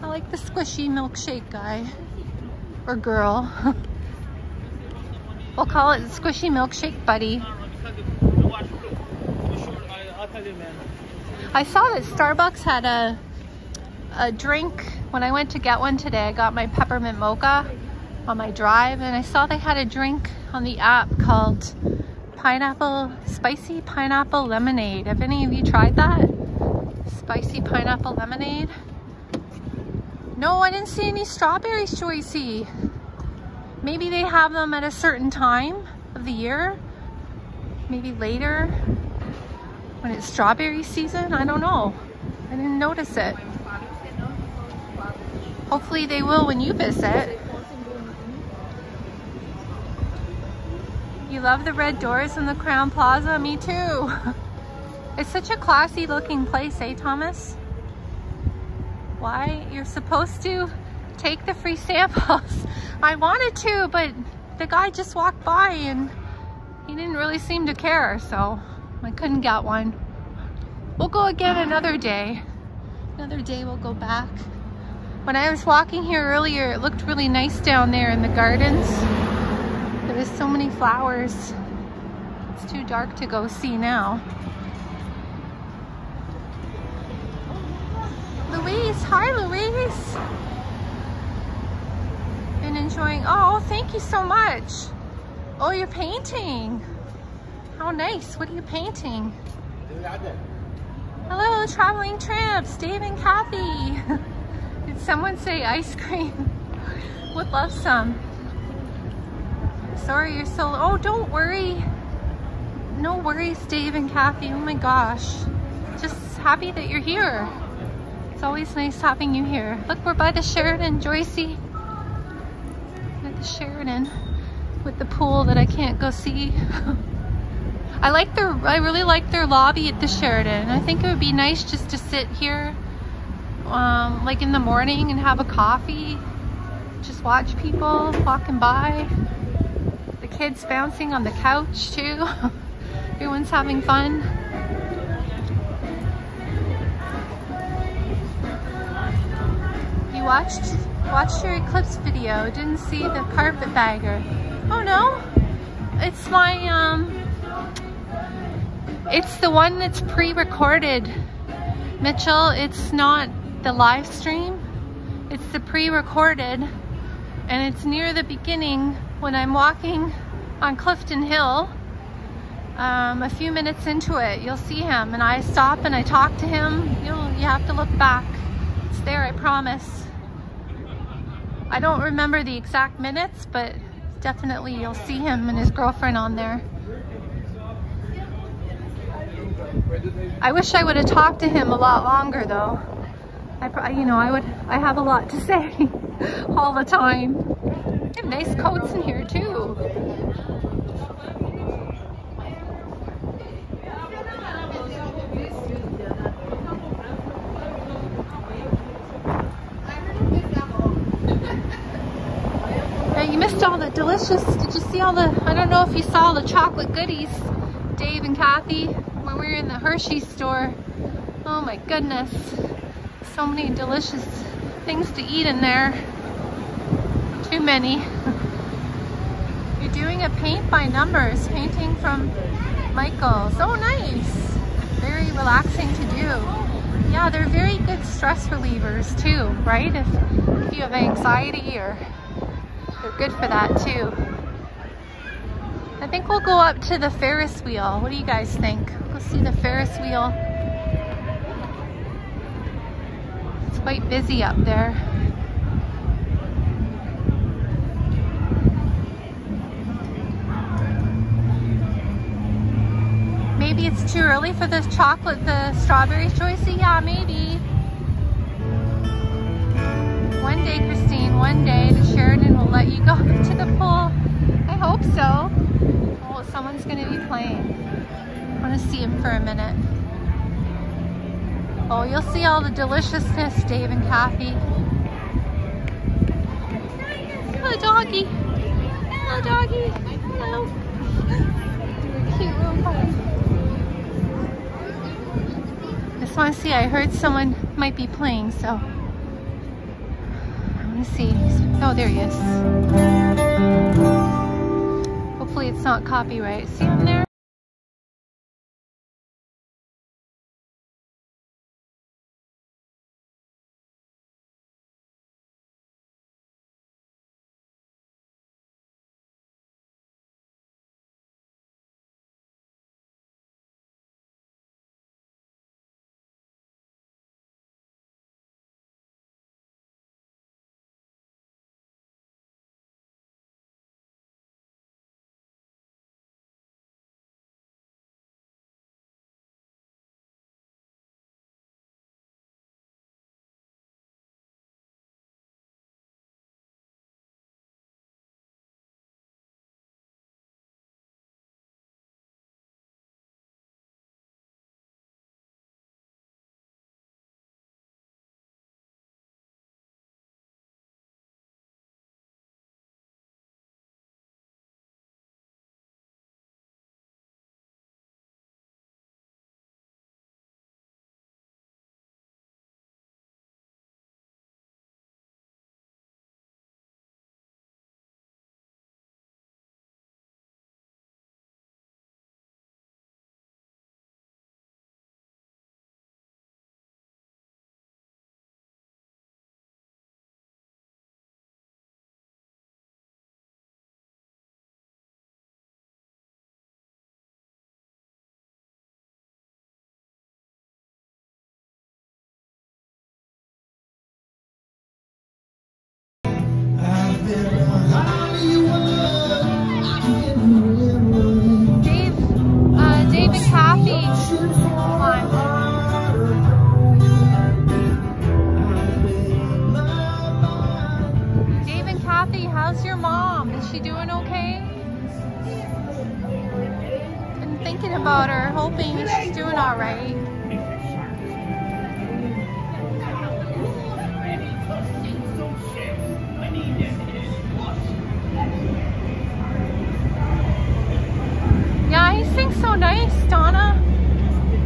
I like the squishy milkshake guy. Or girl. [LAUGHS] we'll call it squishy milkshake buddy. I saw that Starbucks had a a drink when I went to get one today. I got my peppermint mocha on my drive and I saw they had a drink on the app called pineapple spicy pineapple lemonade. Have any of you tried that? Spicy pineapple lemonade. No, I didn't see any strawberries, Joycey. Maybe they have them at a certain time of the year. Maybe later when it's strawberry season. I don't know. I didn't notice it. Hopefully they will when you visit. You love the red doors in the Crowne Plaza? Me too. [LAUGHS] It's such a classy looking place, eh, Thomas? Why? You're supposed to take the free samples. [LAUGHS] I wanted to, but the guy just walked by and he didn't really seem to care, so I couldn't get one. We'll go again another day. Another day we'll go back. When I was walking here earlier, it looked really nice down there in the gardens. There was so many flowers. It's too dark to go see now. Louise, hi Louise. Been enjoying, oh, thank you so much. Oh, you're painting. How nice, what are you painting? Hello, traveling tramps, Dave and Kathy. [LAUGHS] Did someone say ice cream? [LAUGHS] Would love some. Sorry you're so, oh, don't worry. No worries, Dave and Kathy. Oh my gosh. Just happy that you're here. It's always nice having you here. Look, we're by the Sheraton, Joycey. At the Sheraton with the pool that I can't go see. [LAUGHS] I like their, I really like their lobby at the Sheraton. I think it would be nice just to sit here, um, like in the morning and have a coffee. Just watch people walking by. Kids bouncing on the couch too. [LAUGHS] Everyone's having fun. You watched watched your eclipse video, didn't see the carpetbagger. Oh no, it's my, um, it's the one that's pre-recorded. Mitchell, it's not the live stream, it's the pre-recorded and it's near the beginning when I'm walking on Clifton Hill. Um, a few minutes into it, you'll see him and I stop and I talk to him. You'll, you have to look back. It's there, I promise. I don't remember the exact minutes, but definitely you'll see him and his girlfriend on there. I wish I would have talked to him a lot longer though. I, you know, I would, I have a lot to [LAUGHS] say all the time. They have nice coats in here too. You missed all the delicious, did you see all the, I don't know if you saw the chocolate goodies, Dave and Kathy, when we were in the Hershey store. Oh my goodness. So many delicious things to eat in there. Too many. [LAUGHS] Doing a paint by numbers, painting from Michael. So oh, nice. Very relaxing to do. Yeah, they're very good stress relievers too, right? If, if you have anxiety or they're good for that too. I think we'll go up to the Ferris wheel. What do you guys think? We'll see the Ferris wheel. It's quite busy up there. Maybe it's too early for the chocolate, the strawberry choice. Yeah, maybe. One day, Christine, one day the Sheraton will let you go [LAUGHS] to the pool. I hope so. Oh, someone's gonna be playing. I wanna see him for a minute. Oh, you'll see all the deliciousness, Dave and Kathy. Hello, doggy. Hello, doggy. Hello. [LAUGHS] Cute little puppy. I just want to see, I heard someone might be playing, so I want to see. Oh, there he is. Hopefully it's not copyright. See him there? Is she doing okay? Been thinking about her, hoping she's doing all right. Yeah, he sings so nice, Donna.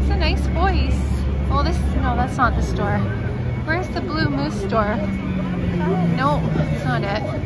It's a nice voice. Oh, this, no, that's not the store. Where's the Blue Moose store? No, it's not it.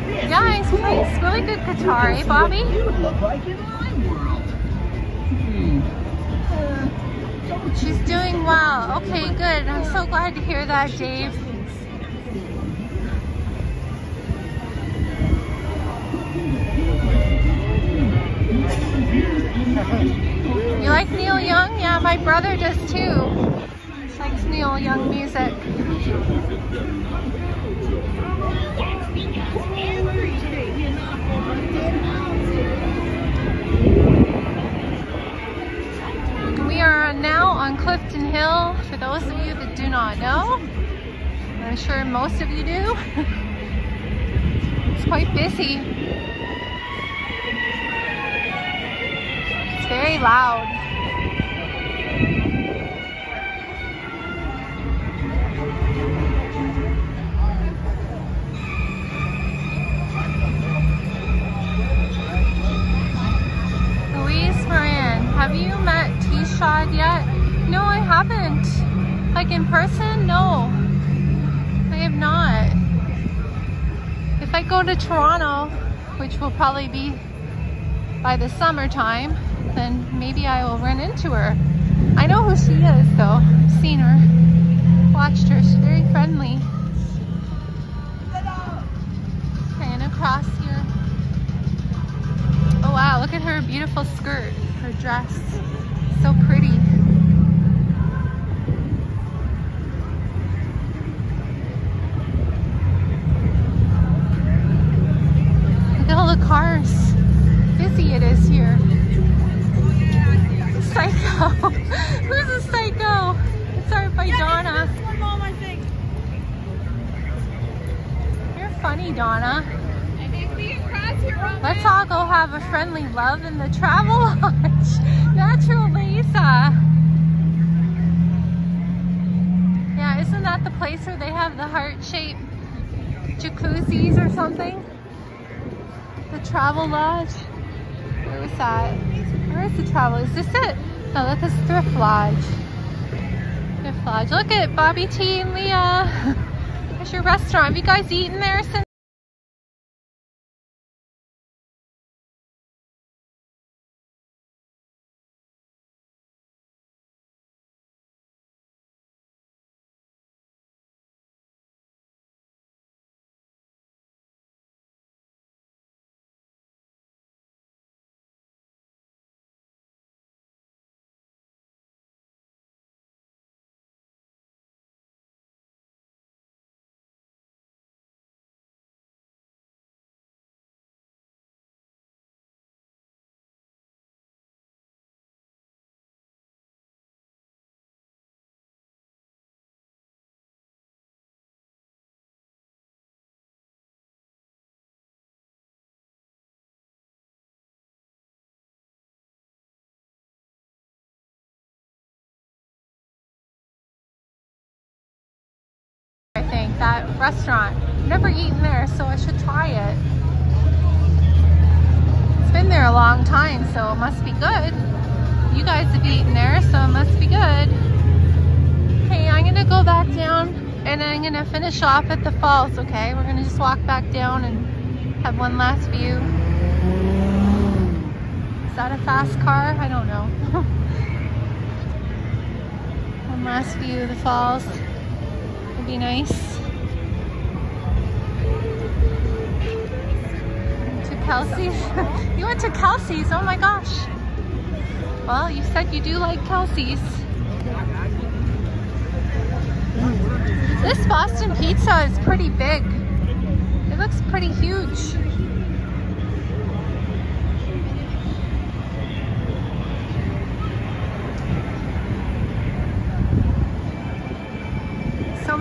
Guys, plays really good guitar, eh, Bobby? you look like in my world. Hmm. She's doing well. Okay, good. I'm so glad to hear that, Dave. You like Neil Young? Yeah, my brother does too. He likes Neil Young music. Are now on Clifton Hill. For those of you that do not know, I'm sure most of you do. [LAUGHS] It's quite busy. It's very loud. Louise Moran, have you met T-Shod yet? No, I haven't. Like in person? No. I have not. If I go to Toronto, which will probably be by the summertime, then maybe I will run into her. I know who she is though. I've seen her, watched her. She's very friendly. And across here. Oh wow, look at her beautiful skirt, her dress. So pretty. Look at all the cars. Busy it is here. Psycho. [LAUGHS] Who's a psycho? It's art by Donna. You're funny, Donna. Let's all go have a friendly love in the travel [LAUGHS] lodge. Naturaleza. Yeah, isn't that the place where they have the heart-shaped jacuzzis or something? The Travelodge. Where was that? Where is the travel? Is this it? No, that is thrift lodge. Thrift lodge. Look at Bobby T and Leah. [LAUGHS] There's your restaurant. Have you guys eaten there since? Think, that restaurant. I've never eaten there, so I should try it. It's been there a long time, so it must be good. You guys have eaten there, so it must be good. Okay, I'm gonna go back down and I'm gonna finish off at the falls, okay? We're gonna just walk back down and have one last view. Is that a fast car? I don't know. [LAUGHS] one last view of the falls. Would be nice. To Kelsey's. [LAUGHS] you went to Kelsey's. Oh my gosh. Well, you said you do like Kelsey's. This Boston Pizza is pretty big. It looks pretty huge.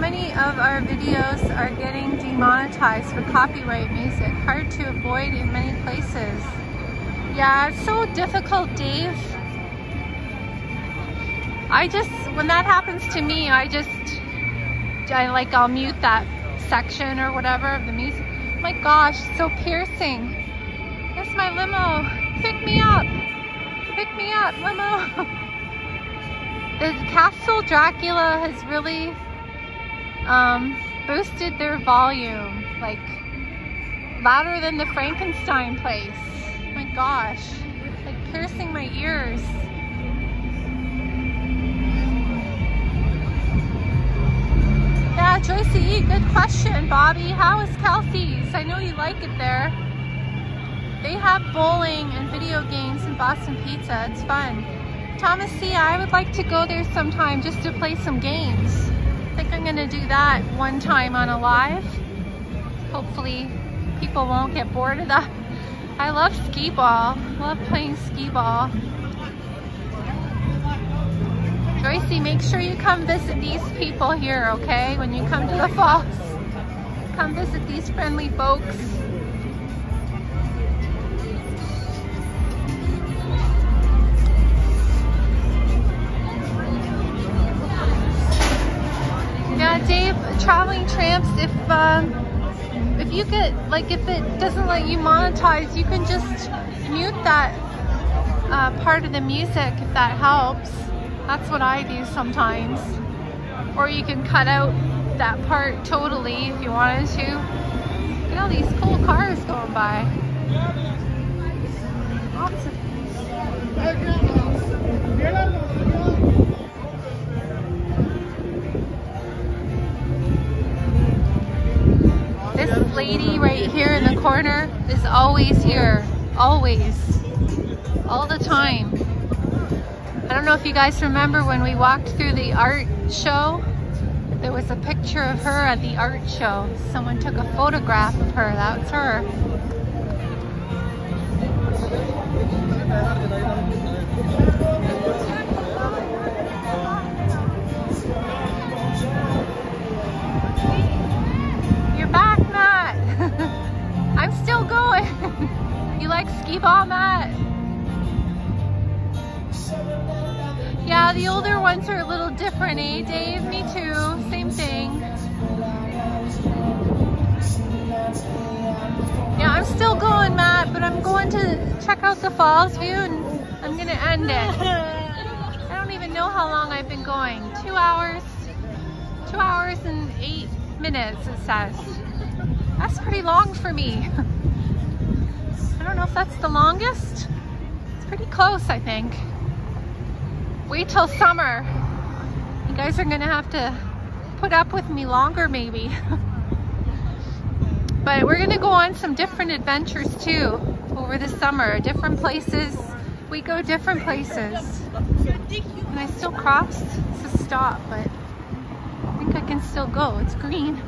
Many of our videos are getting demonetized for copyright music. Hard to avoid in many places. Yeah, it's so difficult, Dave. I just, when that happens to me, I just, I like, I'll mute that section or whatever of the music. my gosh, so piercing. That's my limo. Pick me up. Pick me up, limo. [LAUGHS] the Castle Dracula has really um, boosted their volume, like louder than the Frankenstein place. My gosh, like piercing my ears. Yeah, Joycey, good question, Bobby. How is Kelsey's? I know you like it there. They have bowling and video games and Boston Pizza. It's fun. Thomas C, I would like to go there sometime just to play some games. I think I'm gonna do that one time on a live. Hopefully people won't get bored of that. I love skee ball. Love playing skee ball. Joycey, make sure you come visit these people here, okay? When you come to the falls. Come visit these friendly folks. Dave, traveling tramps, if um, if you get, like if it doesn't let you monetize, you can just mute that uh, part of the music if that helps. That's what I do sometimes. Or you can cut out that part totally if you wanted to. Look at all these cool cars going by. Lots of This lady right here in the corner is always here. Always. All the time. I don't know if you guys remember when we walked through the art show. There was a picture of her at the art show. Someone took a photograph of her. That's her. I'm still going. you like skee ball, Matt? Yeah, the older ones are a little different, eh, Dave? Me too. Same thing. Yeah, I'm still going, Matt, but I'm going to check out the falls view and I'm going to end it. I don't even know how long I've been going. Two hours, two hours and eight minutes, it says. That's pretty long for me. I don't know if that's the longest. It's pretty close, I think. Wait till summer. You guys are gonna have to put up with me longer maybe. [LAUGHS] but we're gonna go on some different adventures too over the summer. Different places. We go different places. Can I still cross? It's a stop, but I think I can still go. It's green.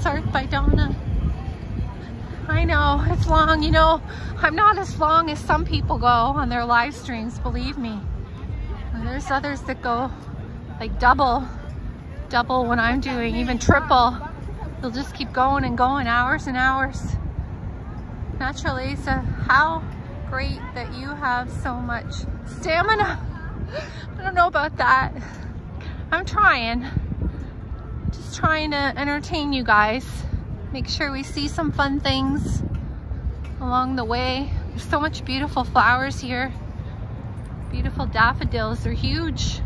It's by Donna. Uh, I know, it's long. You know, I'm not as long as some people go on their live streams, believe me. And there's others that go like double, double what I'm doing, even triple. They'll just keep going and going, hours and hours. Naturally, so how great that you have so much stamina. [LAUGHS] I don't know about that. I'm trying. Just trying to entertain you guys. Make sure we see some fun things along the way. There's so much beautiful flowers here. Beautiful daffodils, they're huge.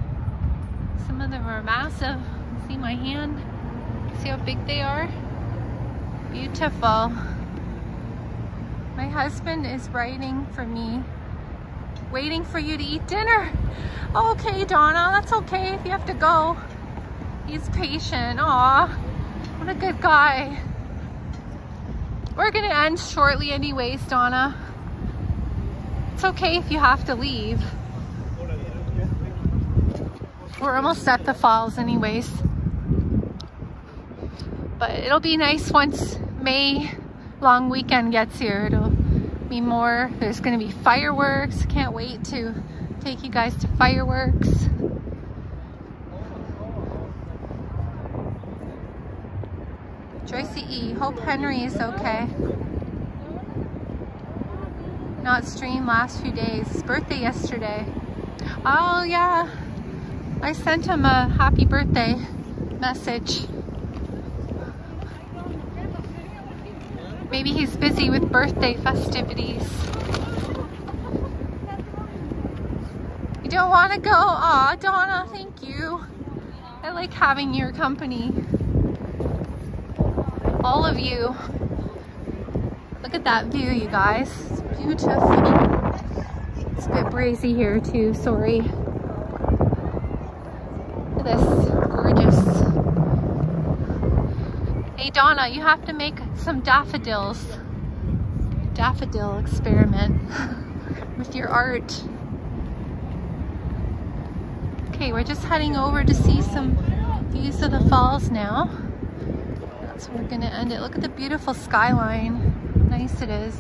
Some of them are massive. See my hand? See how big they are? Beautiful. My husband is writing for me, waiting for you to eat dinner. Okay, Donna, that's okay if you have to go. He's patient, aw. What a good guy. We're gonna end shortly anyways, Donna. It's okay if you have to leave. We're almost at the falls anyways. But it'll be nice once May long weekend gets here. It'll be more, there's gonna be fireworks. Can't wait to take you guys to fireworks. Joycey E, hope Henry is okay. Not streamed last few days. His birthday yesterday. Oh yeah, I sent him a happy birthday message. Maybe he's busy with birthday festivities. You don't want to go? Aw, Donna, thank you. I like having your company. All of you. Look at that view, you guys. It's beautiful. It's a bit breezy here too, sorry. Look at this, gorgeous. Hey Donna, you have to make some daffodils. Daffodil experiment [LAUGHS] with your art. Okay, we're just heading over to see some views of the falls now. We're gonna end it. Look at the beautiful skyline. Nice it is.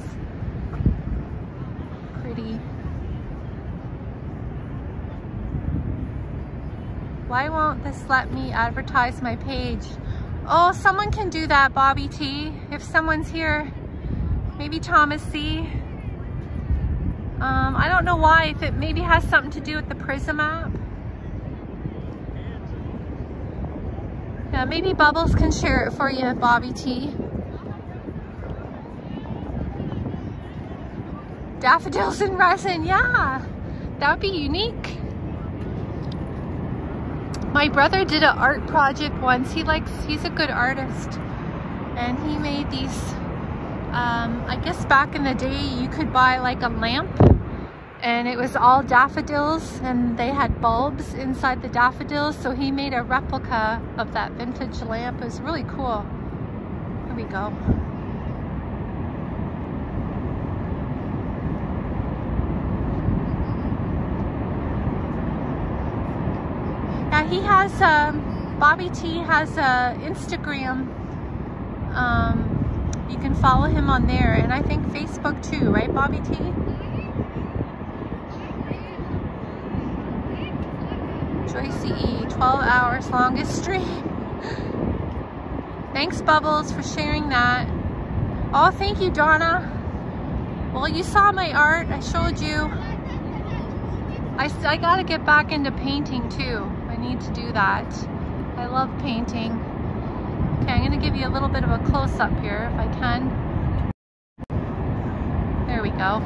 Pretty. Why won't this let me advertise my page? Oh, someone can do that, Bobby T. If someone's here, maybe Thomas C. Um, I don't know why, if it maybe has something to do with the Prism app. Yeah, maybe Bubbles can share it for you, Bobby T. Daffodils in resin, yeah. That would be unique. My brother did an art project once. He likes, he's a good artist. And he made these, um, I guess back in the day you could buy like a lamp and it was all daffodils and they had bulbs inside the daffodils. So he made a replica of that vintage lamp. It was really cool. Here we go. now he has, um, Bobby T has a Instagram. Um, you can follow him on there and I think Facebook too, right Bobby T? Joycey E, 12 hours longest stream. Thanks Bubbles for sharing that. Oh, thank you Donna. Well, you saw my art, I showed you. I, I gotta get back into painting too. I need to do that. I love painting. Okay, I'm gonna give you a little bit of a close-up here if I can. There we go.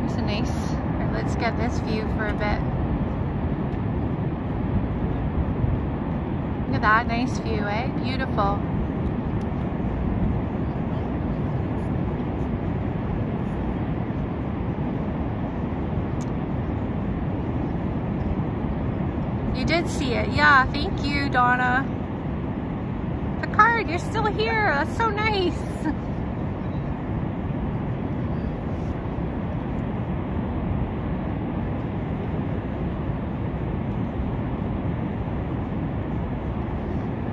Here's a nice, let's get this view for a bit. Look at that, nice view, eh? Beautiful. You did see it. Yeah, thank you, Donna. Picard, you're still here. That's so nice. [LAUGHS]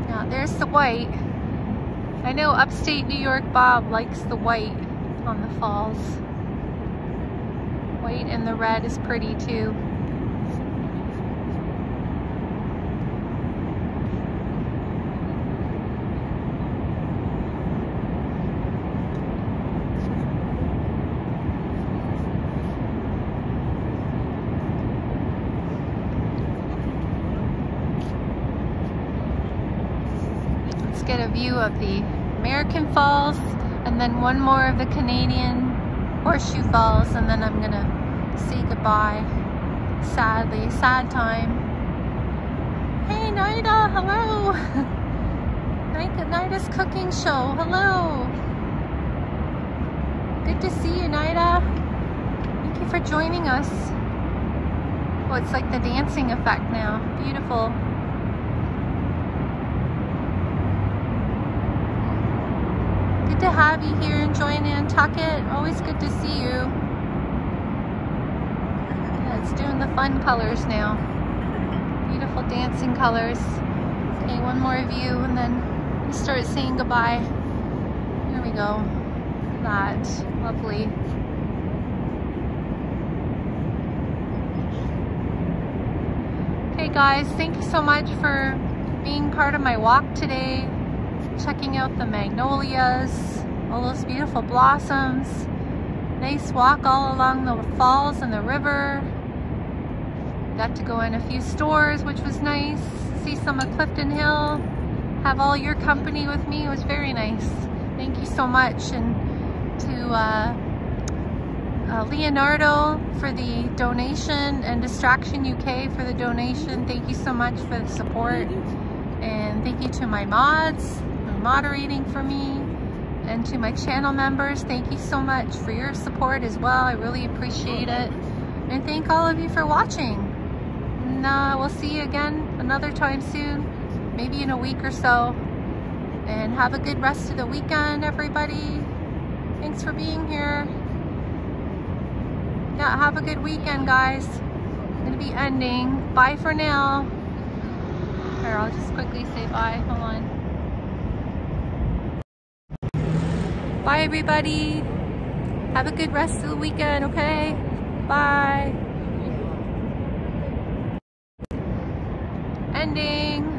Yeah, there's the white. I know upstate New York Bob likes the white on the falls. White and the red is pretty too. Let's get a view of the American Falls and then one more of the Canadian Horseshoe Falls and then I'm gonna say goodbye. Sadly, sad time. Hey Nida, hello! [LAUGHS] Nida's cooking show, hello! Good to see you, Nida. Thank you for joining us. Oh, it's like the dancing effect now. Beautiful. Good to have you here enjoying Nantucket. Always good to see you. Yeah, it's doing the fun colors now. Beautiful dancing colors. Okay, one more view and then we start saying goodbye. Here we go. That lovely. Okay guys, thank you so much for being part of my walk today, checking out the magnolias, all those beautiful blossoms. Nice walk all along the falls and the river. Got to go in a few stores, which was nice. See some of Clifton Hill. Have all your company with me. It was very nice. Thank you so much. And to uh, uh, Leonardo for the donation and Distraction UK for the donation. Thank you so much for the support. And thank you to my mods moderating for me. And to my channel members, thank you so much for your support as well. I really appreciate it. And thank all of you for watching. And uh, we'll see you again another time soon, maybe in a week or so. And have a good rest of the weekend, everybody. Thanks for being here yeah, have a good weekend, guys. I'm gonna be ending. Bye for now. Here, I'll just quickly say bye. Hold on. Bye, everybody. Have a good rest of the weekend, okay? Bye. Ending.